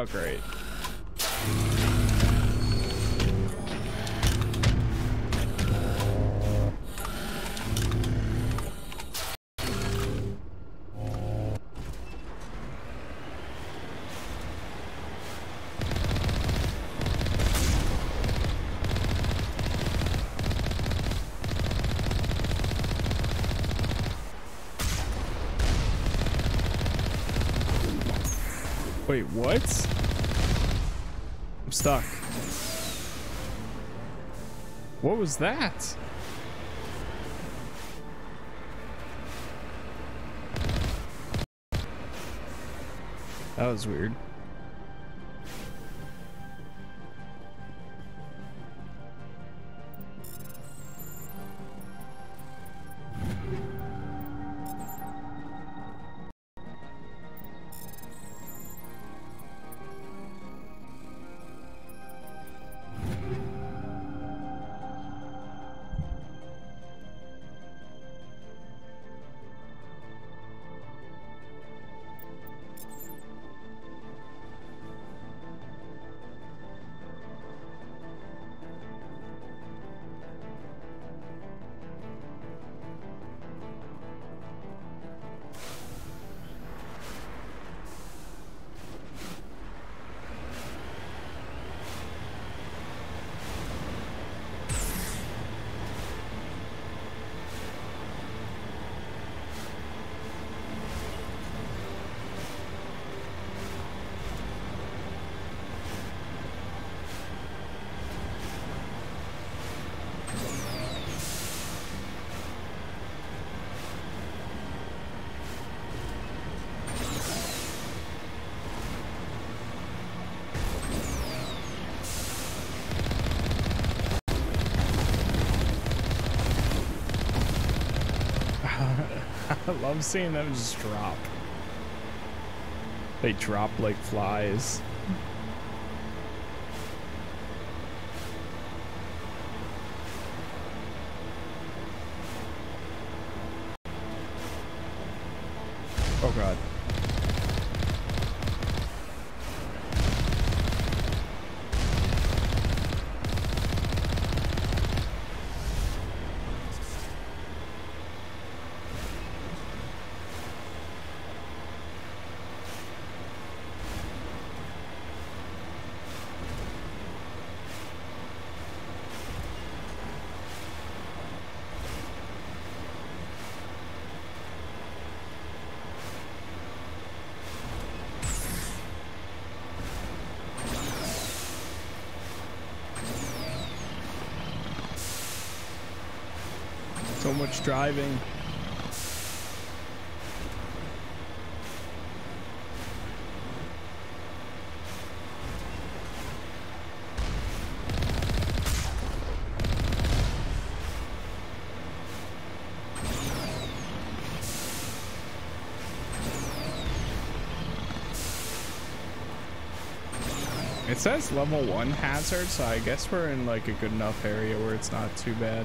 Oh, great. Wait, what? I'm stuck. What was that? That was weird. Love seeing them just drop. They drop like flies. Oh god. So much driving. It says level one hazard, so I guess we're in like a good enough area where it's not too bad.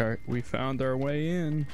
Our, we found our way in.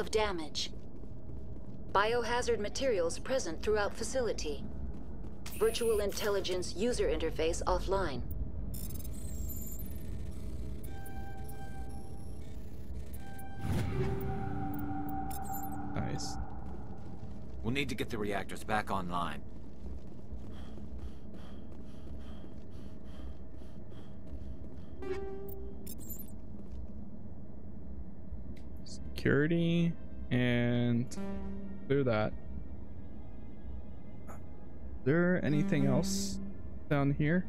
Of damage. Biohazard materials present throughout facility. Virtual intelligence user interface offline. Nice. We'll need to get the reactors back online. Security and clear that. Is there anything else down here?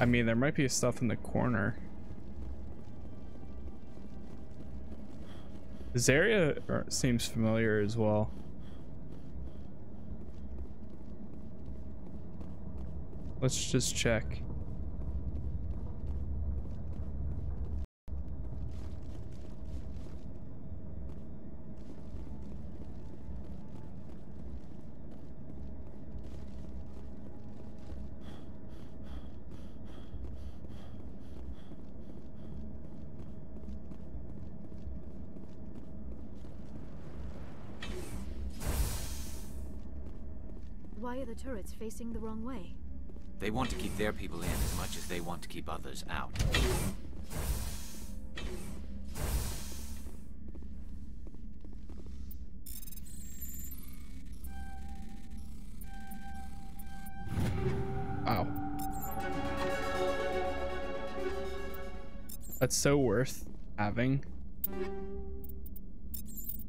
I mean, there might be stuff in the corner. This area uh, seems familiar as well. Let's just check. The turrets facing the wrong way? They want to keep their people in as much as they want to keep others out. Wow. That's so worth having.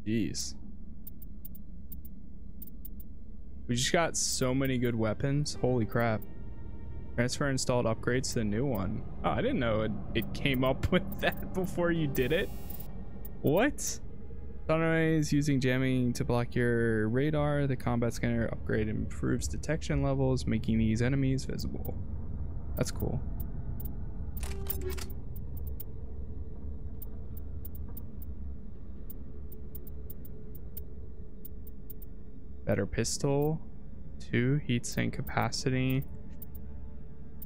Jeez. We just got so many good weapons. Holy crap. Transfer installed upgrades to the new one. Oh, I didn't know it, it came up with that before you did it. What? Sunrise using jamming to block your radar. The combat scanner upgrade improves detection levels, making these enemies visible. That's cool. Better pistol. Two, heatsink capacity.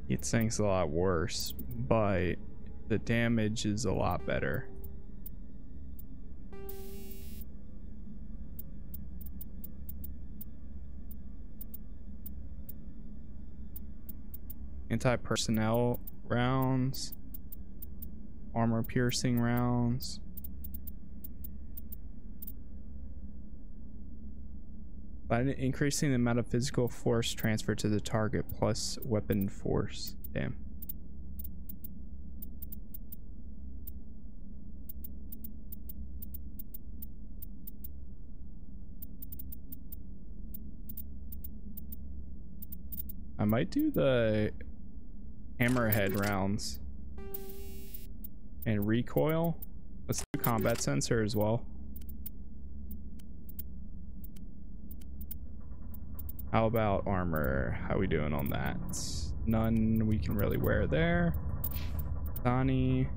Heatsink's a lot worse, but the damage is a lot better. Anti-personnel rounds. Armor piercing rounds. By increasing the amount of physical force transferred to the target plus weapon force. Damn. I might do the hammerhead rounds and recoil. Let's do combat sensor as well. How about armor? How we doing on that? None we can really wear there. Donnie.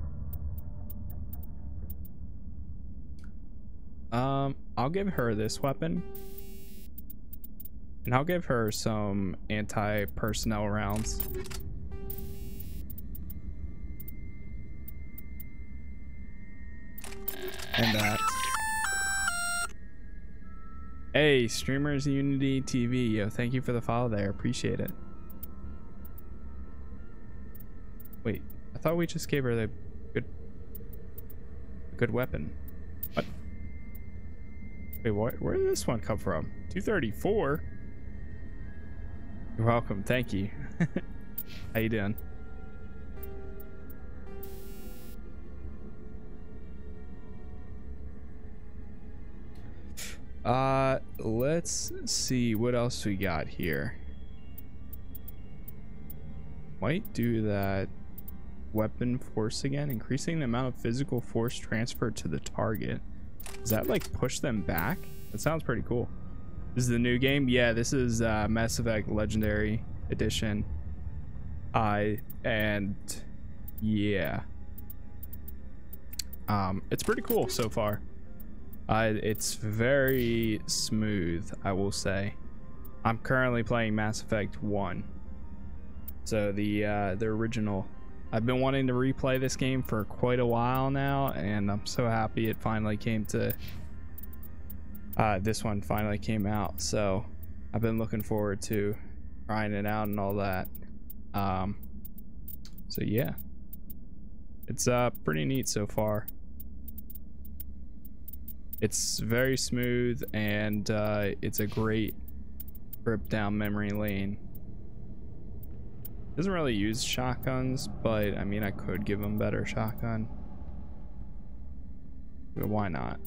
Um, I'll give her this weapon. And I'll give her some anti-personnel rounds. And that. Hey, streamers Unity TV. Yo, thank you for the follow there. Appreciate it. Wait, I thought we just gave her the good good weapon. What? Wait, what, where did this one come from? 234? You're welcome. Thank you. How you doing? Uh, let's see what else we got here. Might do that weapon force again, increasing the amount of physical force transferred to the target. Does that like push them back? That sounds pretty cool. This is the new game. Yeah, this is uh, Mass Effect Legendary Edition. I uh, and yeah, um, it's pretty cool so far. It's very smooth, I will say. I'm currently playing Mass Effect 1. So the uh, the original. I've been wanting to replay this game for quite a while now, and I'm so happy it finally came to. Uh, this one finally came out, so I've been looking forward to trying it out and all that. Um, so yeah, it's uh pretty neat so far. It's very smooth and uh, it's a great trip down memory lane. Doesn't really use shotguns, but I mean, I could give him better shotgun. But why not?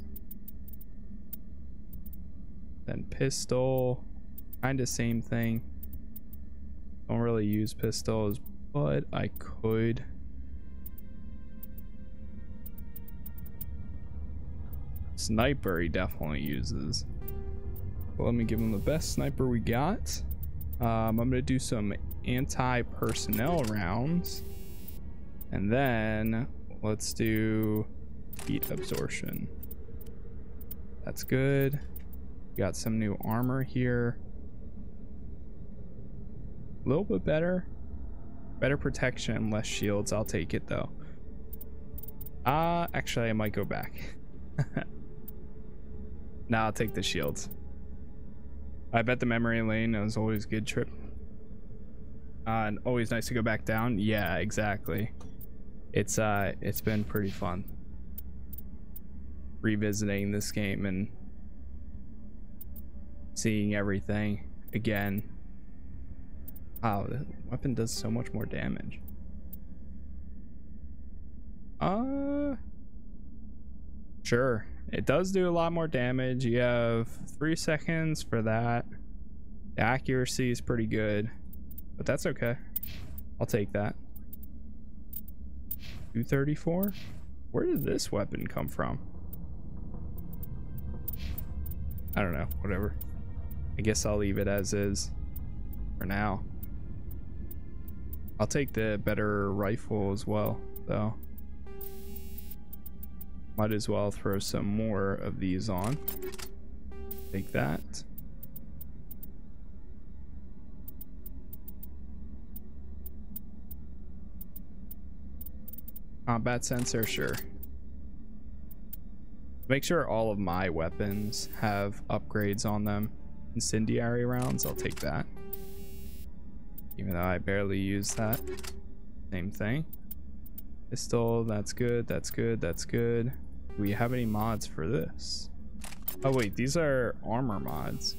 Then pistol, kind of same thing. Don't really use pistols, but I could. Sniper he definitely uses. Well, let me give him the best sniper we got. Um, I'm going to do some anti-personnel rounds. And then let's do heat absorption. That's good. We got some new armor here. A little bit better. Better protection, less shields. I'll take it though. Uh, actually, I might go back. Nah, I'll take the shields. I bet the memory lane was always a good trip. Uh, and always nice to go back down. Yeah, exactly. It's uh, it's been pretty fun revisiting this game and seeing everything again. Wow, the weapon does so much more damage. Uh, sure. It does do a lot more damage. You have three seconds for that. The accuracy is pretty good, but that's okay. I'll take that. 234? Where did this weapon come from? I don't know, whatever. I guess I'll leave it as is for now. I'll take the better rifle as well, though. Might as well throw some more of these on. Take that. Combat sensor, sure. Make sure all of my weapons have upgrades on them. Incendiary rounds, I'll take that. Even though I barely use that. Same thing. Pistol, that's good, that's good, that's good. Do we have any mods for this? Oh wait, these are armor mods.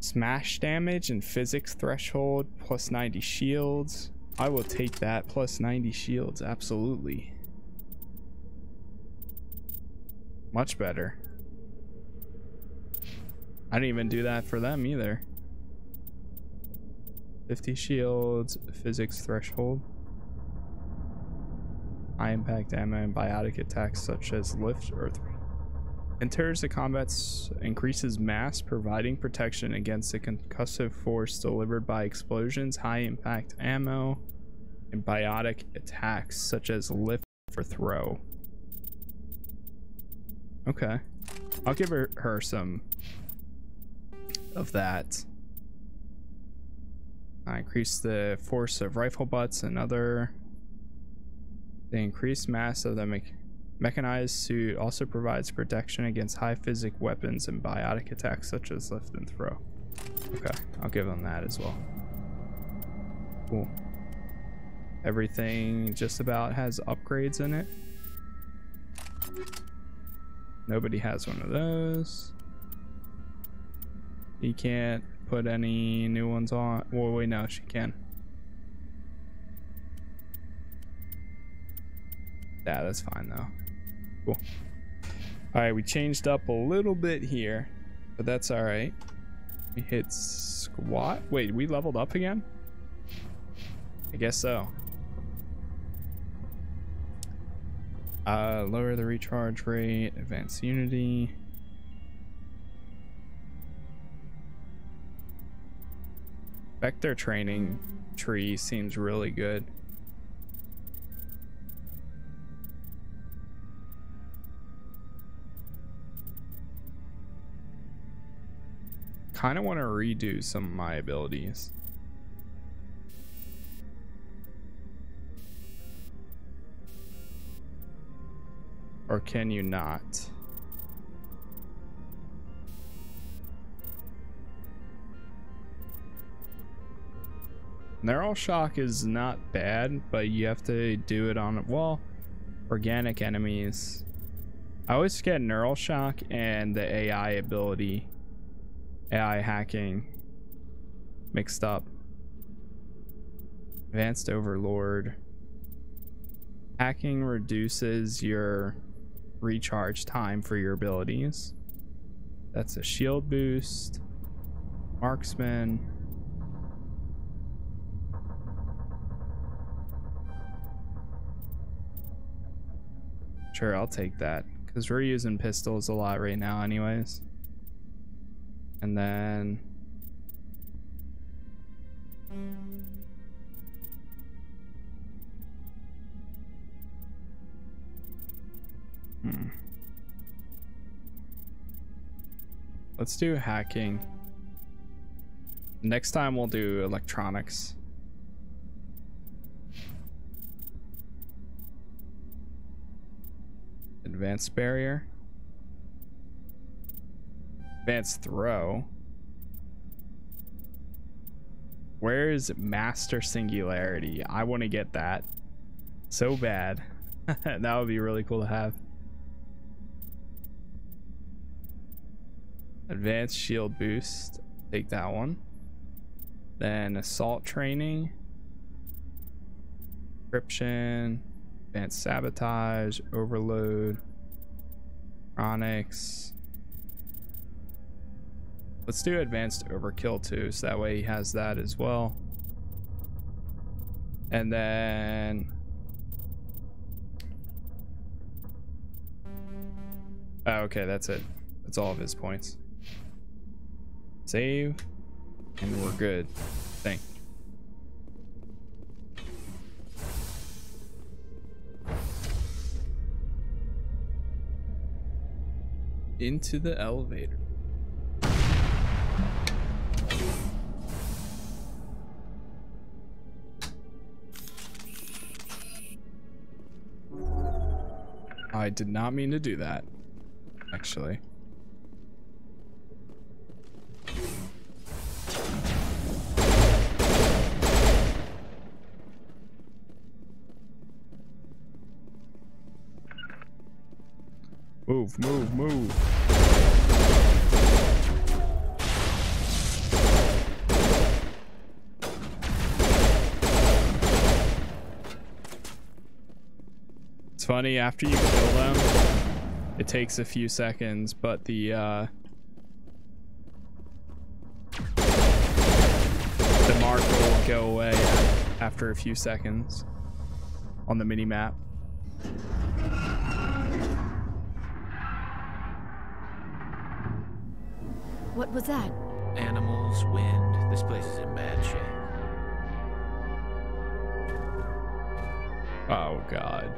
Smash damage and physics threshold, plus 90 shields. I will take that, plus 90 shields, absolutely. Much better. I didn't even do that for them either. 50 shields, physics threshold. High impact ammo and biotic attacks such as lift earth. Enters the combat increases mass, providing protection against the concussive force delivered by explosions, high impact ammo, and biotic attacks such as lift or throw. Okay. I'll give her, her some of that. I increase the force of rifle butts and other. The increased mass of the me mechanized suit also provides protection against high physic weapons and biotic attacks such as lift and throw. Okay, I'll give them that as well. Cool. Everything just about has upgrades in it. Nobody has one of those. You can't put any new ones on. Well, wait, no, she can. Yeah, that's fine though. Cool. All right, we changed up a little bit here, but that's all right. We hit squat. Wait, we leveled up again? I guess so. Uh, lower the recharge rate, advanced unity. Vector training tree seems really good. Kind of want to redo some of my abilities. Or can you not? Neural shock is not bad, but you have to do it on, well, organic enemies. I always get neural shock and the AI ability, AI hacking mixed up. Advanced Overload. Hacking reduces your recharge time for your abilities. That's a shield boost. Marksman. Sure, I'll take that. Because we're using pistols a lot right now anyways. And then... Hmm. Let's do hacking. Next time we'll do electronics. Advanced barrier. Advanced throw. Where is master singularity? I want to get that so bad. that would be really cool to have. Advanced shield boost. Take that one. Then assault training. Encryption. Advanced sabotage. Overload. Onyx. Let's do advanced overkill too, so that way he has that as well. And then Oh, okay, that's it. That's all of his points. Save. And we're good. Thank. Into the elevator. I did not mean to do that, actually. Move, move, move. Funny, after you kill them, it takes a few seconds, but the, uh... The marker will go away after a few seconds on the mini-map. What was that? Animals, wind. This place is in bad shape. Oh, God.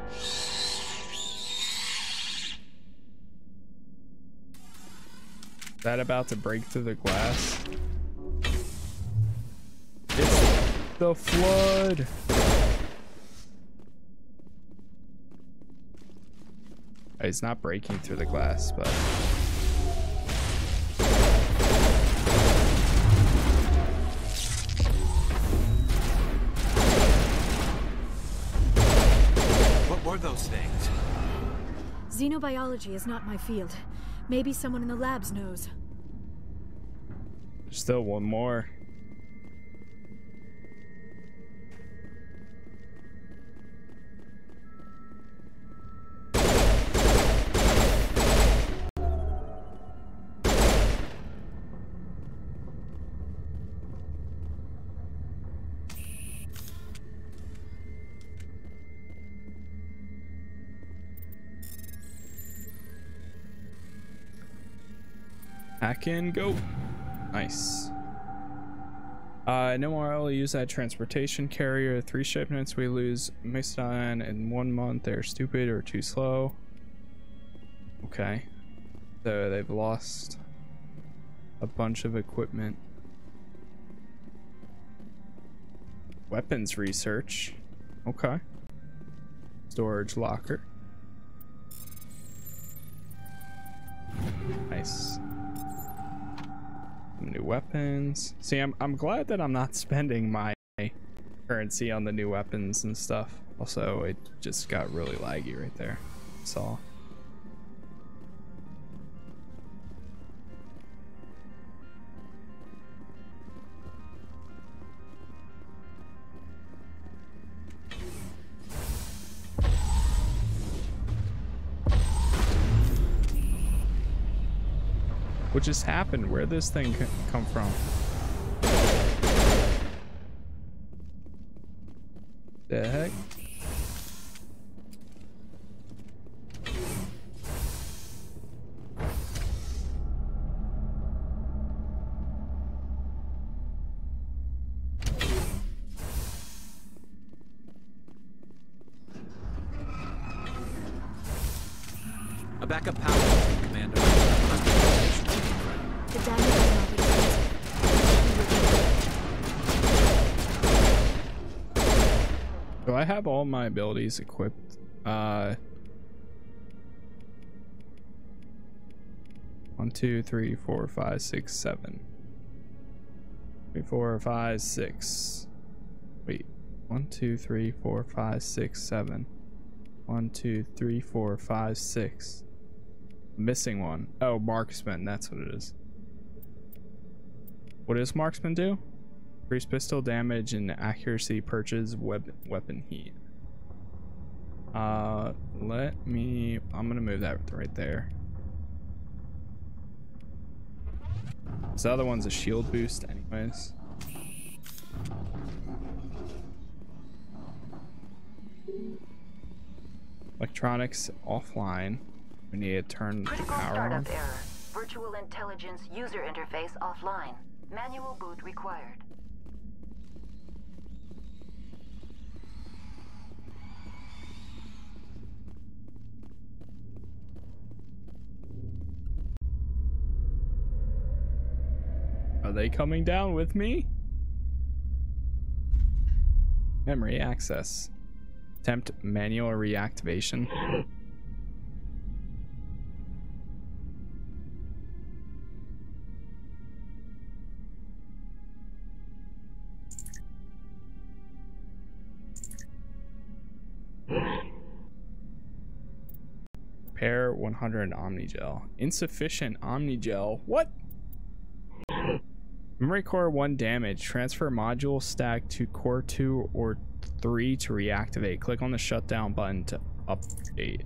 That about to break through the glass? It's the flood! It's not breaking through the glass, but... What were those things? Xenobiology is not my field. Maybe someone in the labs knows. Still one more. Hack in, go. Nice. Uh, no more I'll use that transportation carrier. Three shipments we lose Mason in one month. They're stupid or too slow. Okay. So they've lost a bunch of equipment. Weapons research. Okay. Storage locker. Nice. New weapons. See, I'm, I'm glad that I'm not spending my currency on the new weapons and stuff. Also, it just got really laggy right there. That's all. What just happened? Where this thing come from? The heck? Abilities equipped? Uh. One, two, three, four, five, six, seven. Three, four, five, six. Wait. One, two, three, four, five, six, seven. One, two, three, four, five, six. Missing one. Oh, marksman. That's what it is. What does marksman do? Increase pistol damage and accuracy purchase web weapon heat. Uh, let me. I'm gonna move that right there. This other one's a shield boost, anyways. Electronics offline. We need to turn the Critical power on. error. Virtual intelligence user interface offline. Manual boot required. Are they coming down with me? Memory access. Attempt manual reactivation. Pair 100 Omnigel. Insufficient Omnigel. What? Memory core 1 damage. Transfer module stack to core 2 or 3 to reactivate. Click on the shutdown button to update.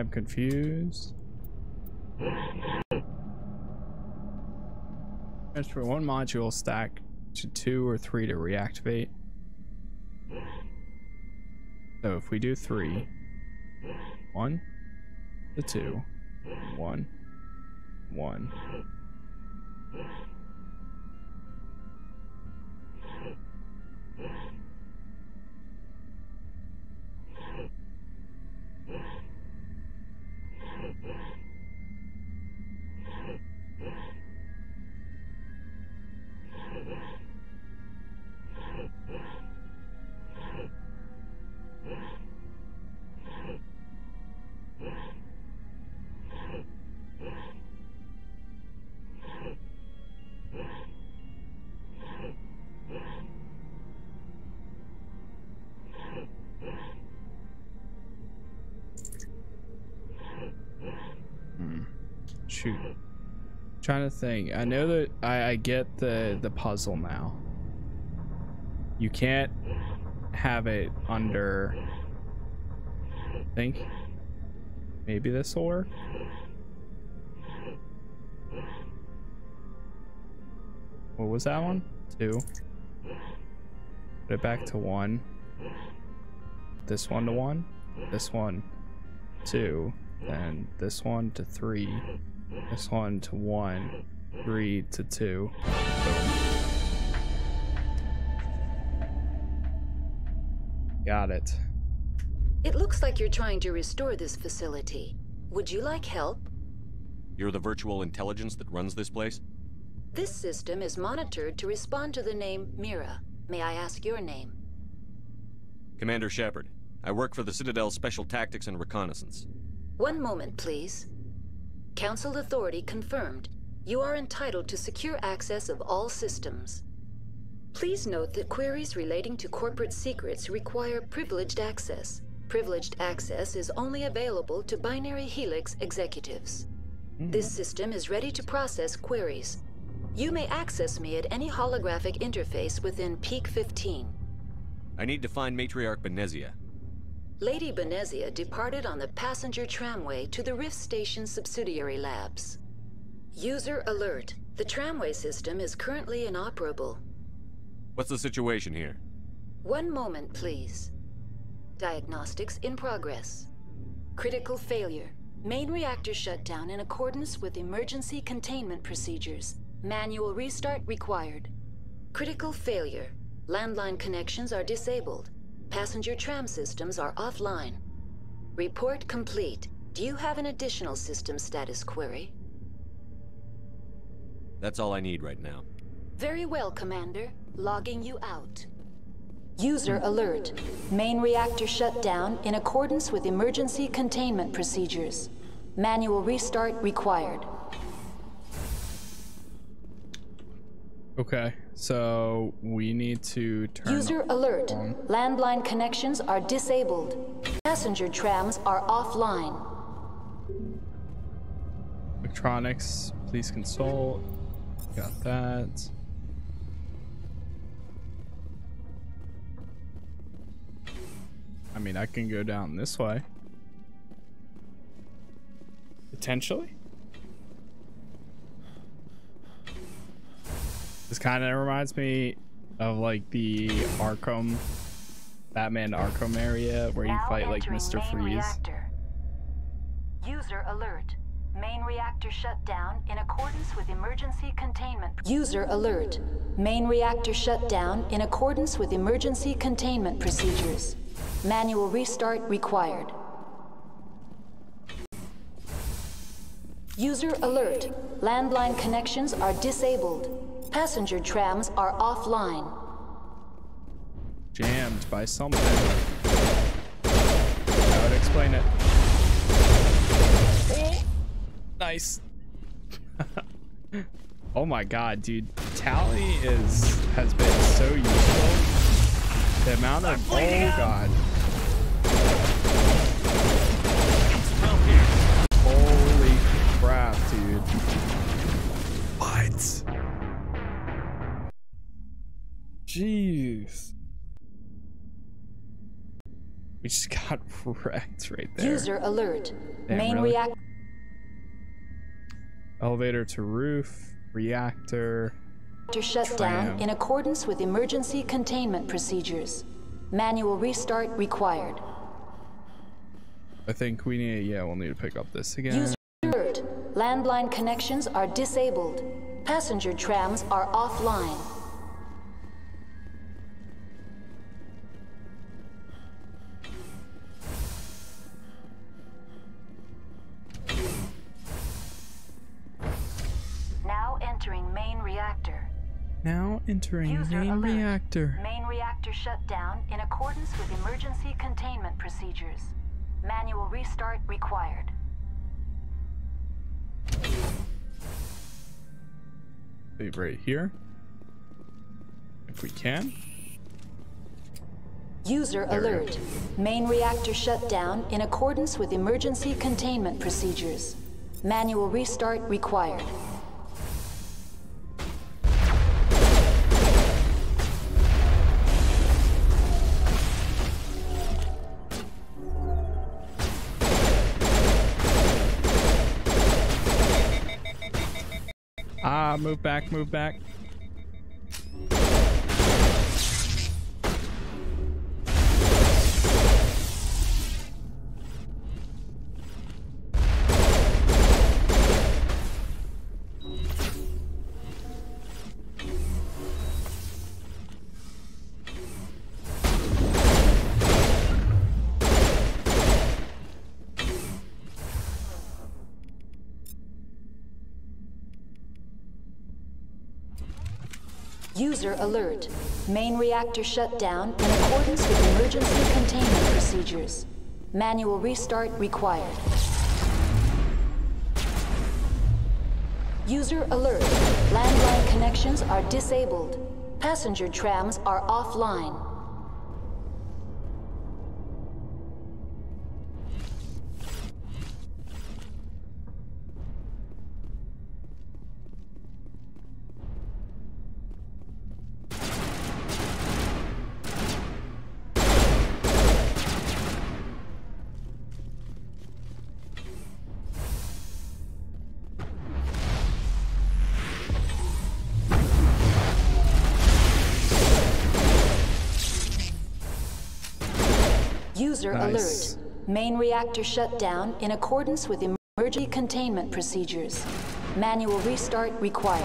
I'm confused. Transfer one module stack to two or three to reactivate. So if we do three, one the two, one, one. Shoot. Trying to think. I know that I, I get the the puzzle now. You can't have it under. I think. Maybe this will work. What was that one? Two. Put it back to one. This one to one. This one. Two. Then this one to three. This one to one. Three to two. Got it. It looks like you're trying to restore this facility. Would you like help? You're the virtual intelligence that runs this place? This system is monitored to respond to the name Mira. May I ask your name? Commander Shepard. I work for the Citadel's Special Tactics and Reconnaissance. One moment, please. Council authority confirmed. You are entitled to secure access of all systems. Please note that queries relating to corporate secrets require privileged access. Privileged access is only available to Binary Helix executives. Hmm. This system is ready to process queries. You may access me at any holographic interface within Peak 15. I need to find Matriarch Benezia. Lady Benezia departed on the passenger tramway to the Rift Station subsidiary labs. User alert. The tramway system is currently inoperable. What's the situation here? One moment, please. Diagnostics in progress. Critical failure. Main reactor shut down in accordance with emergency containment procedures. Manual restart required. Critical failure. Landline connections are disabled. Passenger tram systems are offline. Report complete. Do you have an additional system status query? That's all I need right now. Very well, Commander. Logging you out. User alert. Main reactor shut down in accordance with emergency containment procedures. Manual restart required. Okay, so we need to turn User alert. on- Landline connections are disabled. Passenger trams are offline. Electronics, please consult. Got that. I mean, I can go down this way. Potentially. This kind of reminds me of like the Arkham, Batman Arkham area where you Now fight like Mr. Freeze. reactor. User alert. Main reactor shut down in accordance with emergency containment. User alert. Main reactor shut down in accordance with emergency containment procedures. Manual restart required. User alert. Landline connections are disabled. Passenger trams are offline. Jammed by something. That would explain it. Nice. oh my god, dude. Tali is has been so useful. The amount of oh god. Holy crap, dude. What? Jeez. We just got wrecked right there. User alert. Damn, Main really? reactor. Elevator to roof, reactor. shut down in accordance with emergency containment procedures. Manual restart required. I think we need, yeah, we'll need to pick up this again. User alert. Landline connections are disabled. Passenger trams are offline. Now entering User main alert. reactor. Main reactor shut down in accordance with emergency containment procedures. Manual restart required. Leave right here. If we can. User There alert. Main reactor shut down in accordance with emergency containment procedures. Manual restart required. Ah, move back, move back. User alert. Main reactor shut down in accordance with emergency containment procedures. Manual restart required. User alert. Landline connections are disabled. Passenger trams are offline. User Nice. alert. Main reactor shut down in accordance with emergency containment procedures. Manual restart required.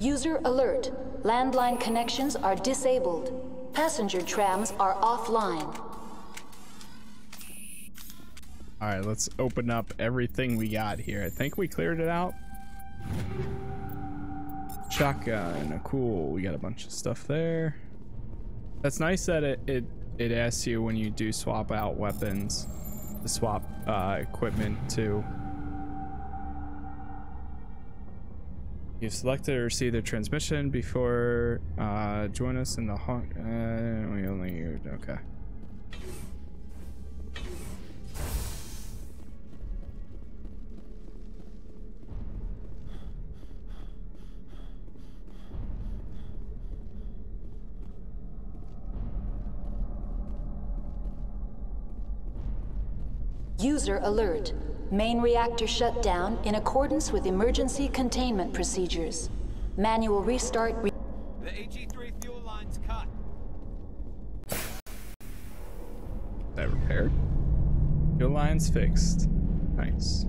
User alert. Landline connections are disabled. Passenger trams are offline. All right, let's open up everything we got here. I think we cleared it out. Shotgun, cool. We got a bunch of stuff there. That's nice that it it, it asks you when you do swap out weapons to swap uh, equipment too. You've selected or received the transmission before uh, join us in the haunt. Uh, we only okay. User alert. Main reactor shut down in accordance with emergency containment procedures. Manual restart. Re the AG3 fuel line's cut. That repaired. Your line's fixed. Nice.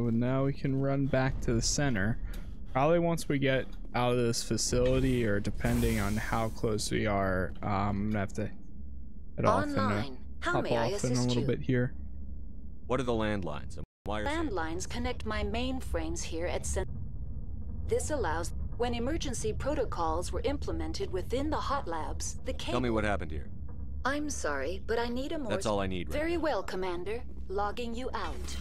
So now we can run back to the center. Probably once we get out of this facility or depending on how close we are, um, I'm gonna have to head off and uh, How hop may I off in a little you? bit here. What are the landlines and why are Landlines connect my mainframes here at Cent. This allows when emergency protocols were implemented within the hot labs, the cable. Tell me what happened here. I'm sorry, but I need a more. That's all I need right Very well, Commander. Logging you out.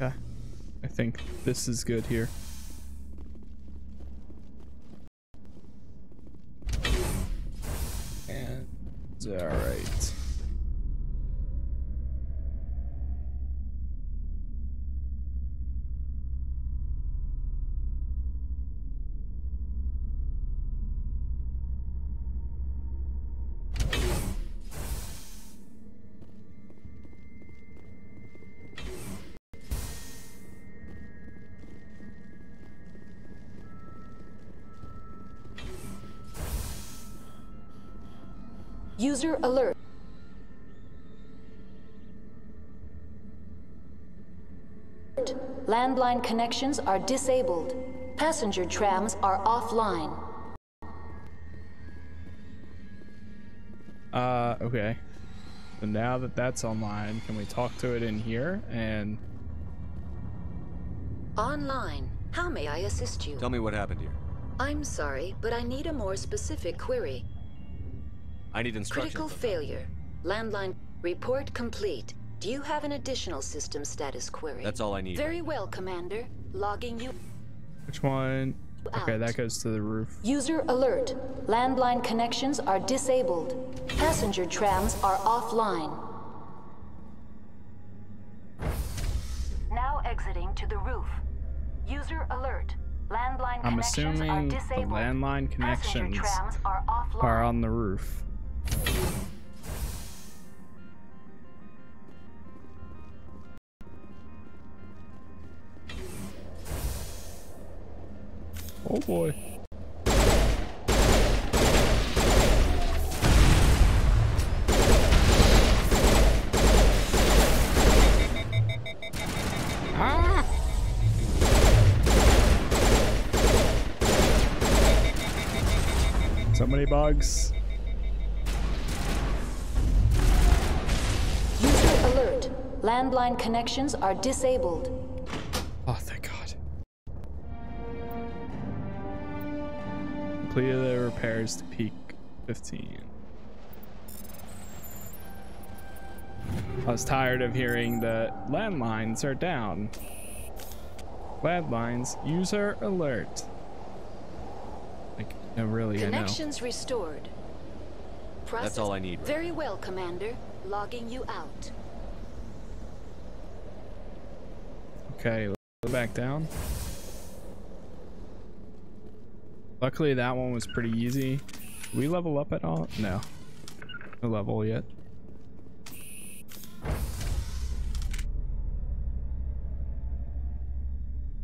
Yeah, I think this is good here. And all User alert. Landline connections are disabled. Passenger trams are offline. Uh, okay. So now that that's online, can we talk to it in here? And Online. How may I assist you? Tell me what happened here. I'm sorry, but I need a more specific query. I need instructions. Critical failure. Landline report complete. Do you have an additional system status query? That's all I need. Very well, Commander. Logging you. which one? Okay, that goes to the roof. User alert. Landline connections are disabled. Passenger trams are offline. Now exiting to the roof. User alert. Landline I'm connections are assuming the disabled. landline Passenger connections trams are offline. are on the roof. Oh boy. Ah! So many bugs. User alert. Landline connections are disabled. Completed the repairs to peak 15. I was tired of hearing that landlines are down. Landlines, user alert. Like, no, really, I know. Connections restored. That's all I need. Right? Very well, Commander. Logging you out. Okay, let's go back down. Luckily, that one was pretty easy. Did we level up at all? No. No level yet.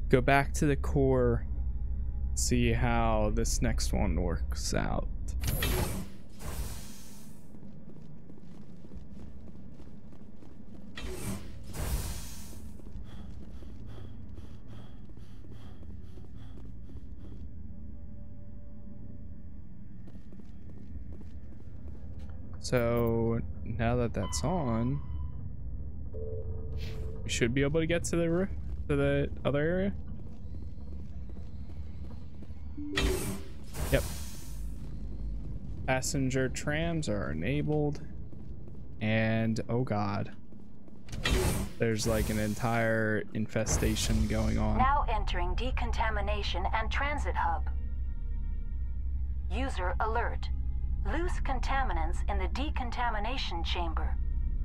Go back to the core. See how this next one works out. So now that that's on, we should be able to get to the to the other area. Yep. Passenger trams are enabled, and oh god, there's like an entire infestation going on. Now entering decontamination and transit hub. User alert. Loose contaminants in the decontamination chamber.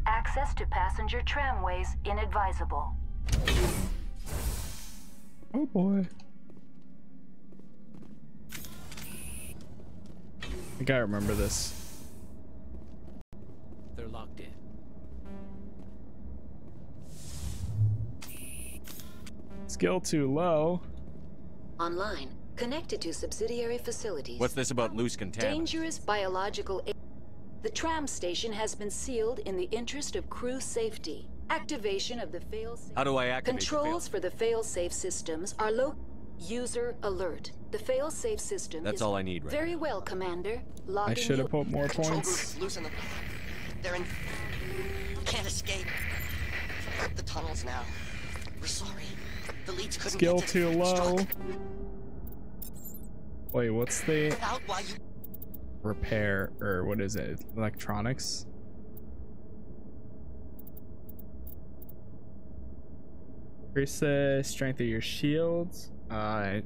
Access to passenger tramways inadvisable. Oh boy. I gotta remember this. They're locked in. Skill too low. Online, connected to subsidiary facilities. What's this about loose contaminants? Dangerous biological. A the tram station has been sealed in the interest of crew safety. Activation of the fail-safe. How do I activate the Controls for the fail-safe systems are low. User alert. The fail-safe system. That's is all I need right Very well, Commander. Logging I should have put more Control points. group is losing them. They're in. Can't escape. The tunnels now. We're sorry. The leads couldn't Skill get to too the low. Wait, what's the Get out while you. repair or what is it? Electronics? Increase the strength of your shields. Uh,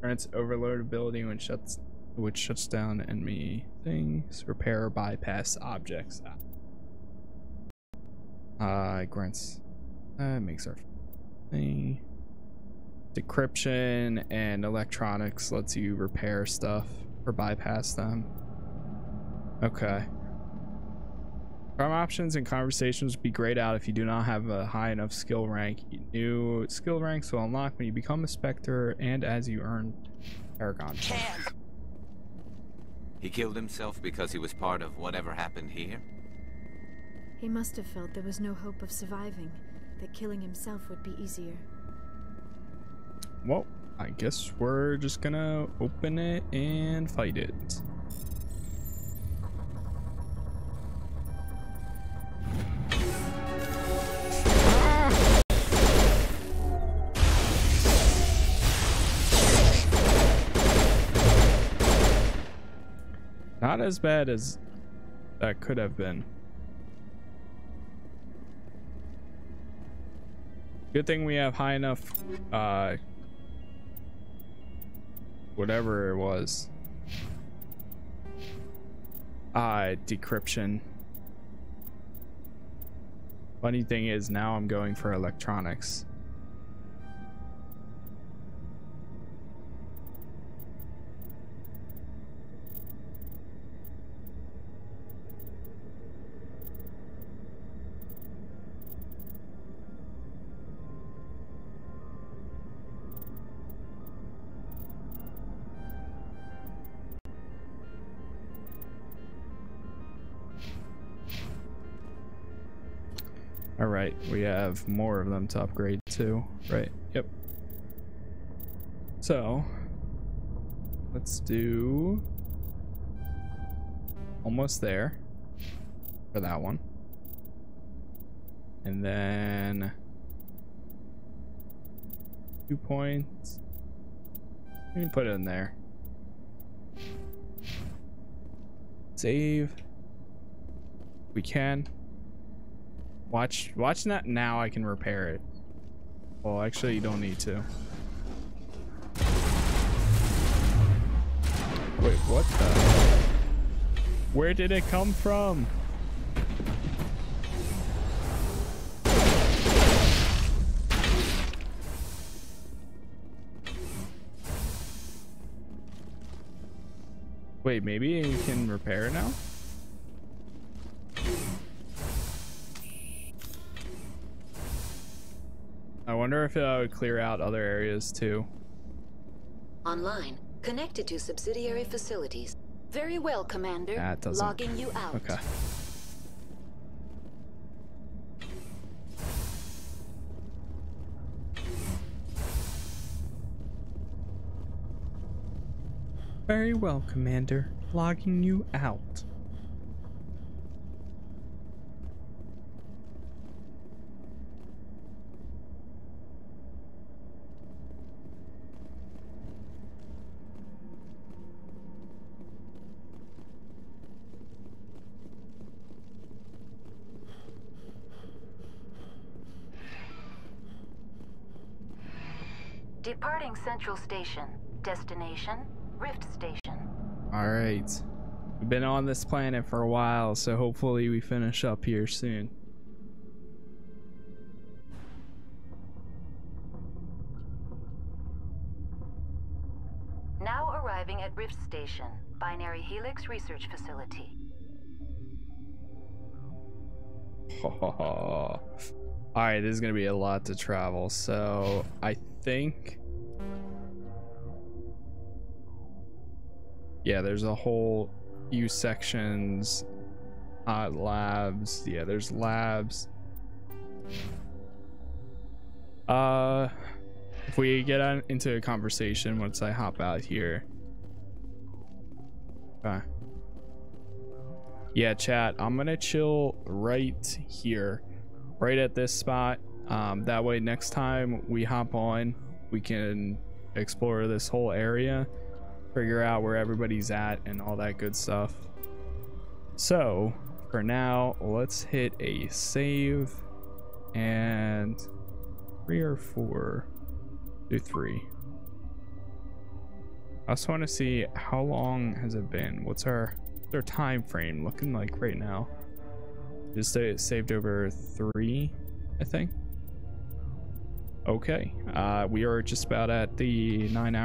grants overload ability when shuts which shuts down enemy things. Repair or bypass objects. Uh, grants. That makes our thing. Decryption and electronics lets you repair stuff or bypass them. Okay. Farm options and conversations would be grayed out if you do not have a high enough skill rank. New skill ranks will unlock when you become a Spectre and as you earn Paragon. points. He killed himself because he was part of whatever happened here? He must have felt there was no hope of surviving, that killing himself would be easier. Well, I guess we're just gonna open it and fight it. Not as bad as that could have been. Good thing we have high enough, uh, whatever it was. Uh, decryption. Funny thing is now I'm going for electronics. All right, we have more of them to upgrade too. Right. Yep. So, let's do almost there for that one. And then two points. We can put it in there. Save. We can. Watch, watch that now. I can repair it. Well, actually, you don't need to. Wait, what the? Where did it come from? Wait, maybe you can repair now? Wonder if uh, it would clear out other areas too. Online, connected to subsidiary facilities. Very well, Commander. That doesn't. Logging you out. Okay. Very well, Commander. Logging you out. Central Station. Destination, Rift Station. All right. We've been on this planet for a while, so hopefully we finish up here soon. Now arriving at Rift Station, Binary Helix Research Facility. All right, this is gonna be a lot to travel. So I think, yeah, there's a whole few sections. Uh, labs. Yeah, there's labs. Uh, if we get on into a conversation once I hop out here. Okay. Yeah, chat. I'm gonna chill right here, right at this spot. Um, that way, next time we hop on, we can explore this whole area, figure out where everybody's at, and all that good stuff. So, for now, let's hit a save and three or four, do three. I also want to see how long has it been? What's our their time frame looking like right now? Just saved over three, I think. Okay, uh, we are just about at the nine hour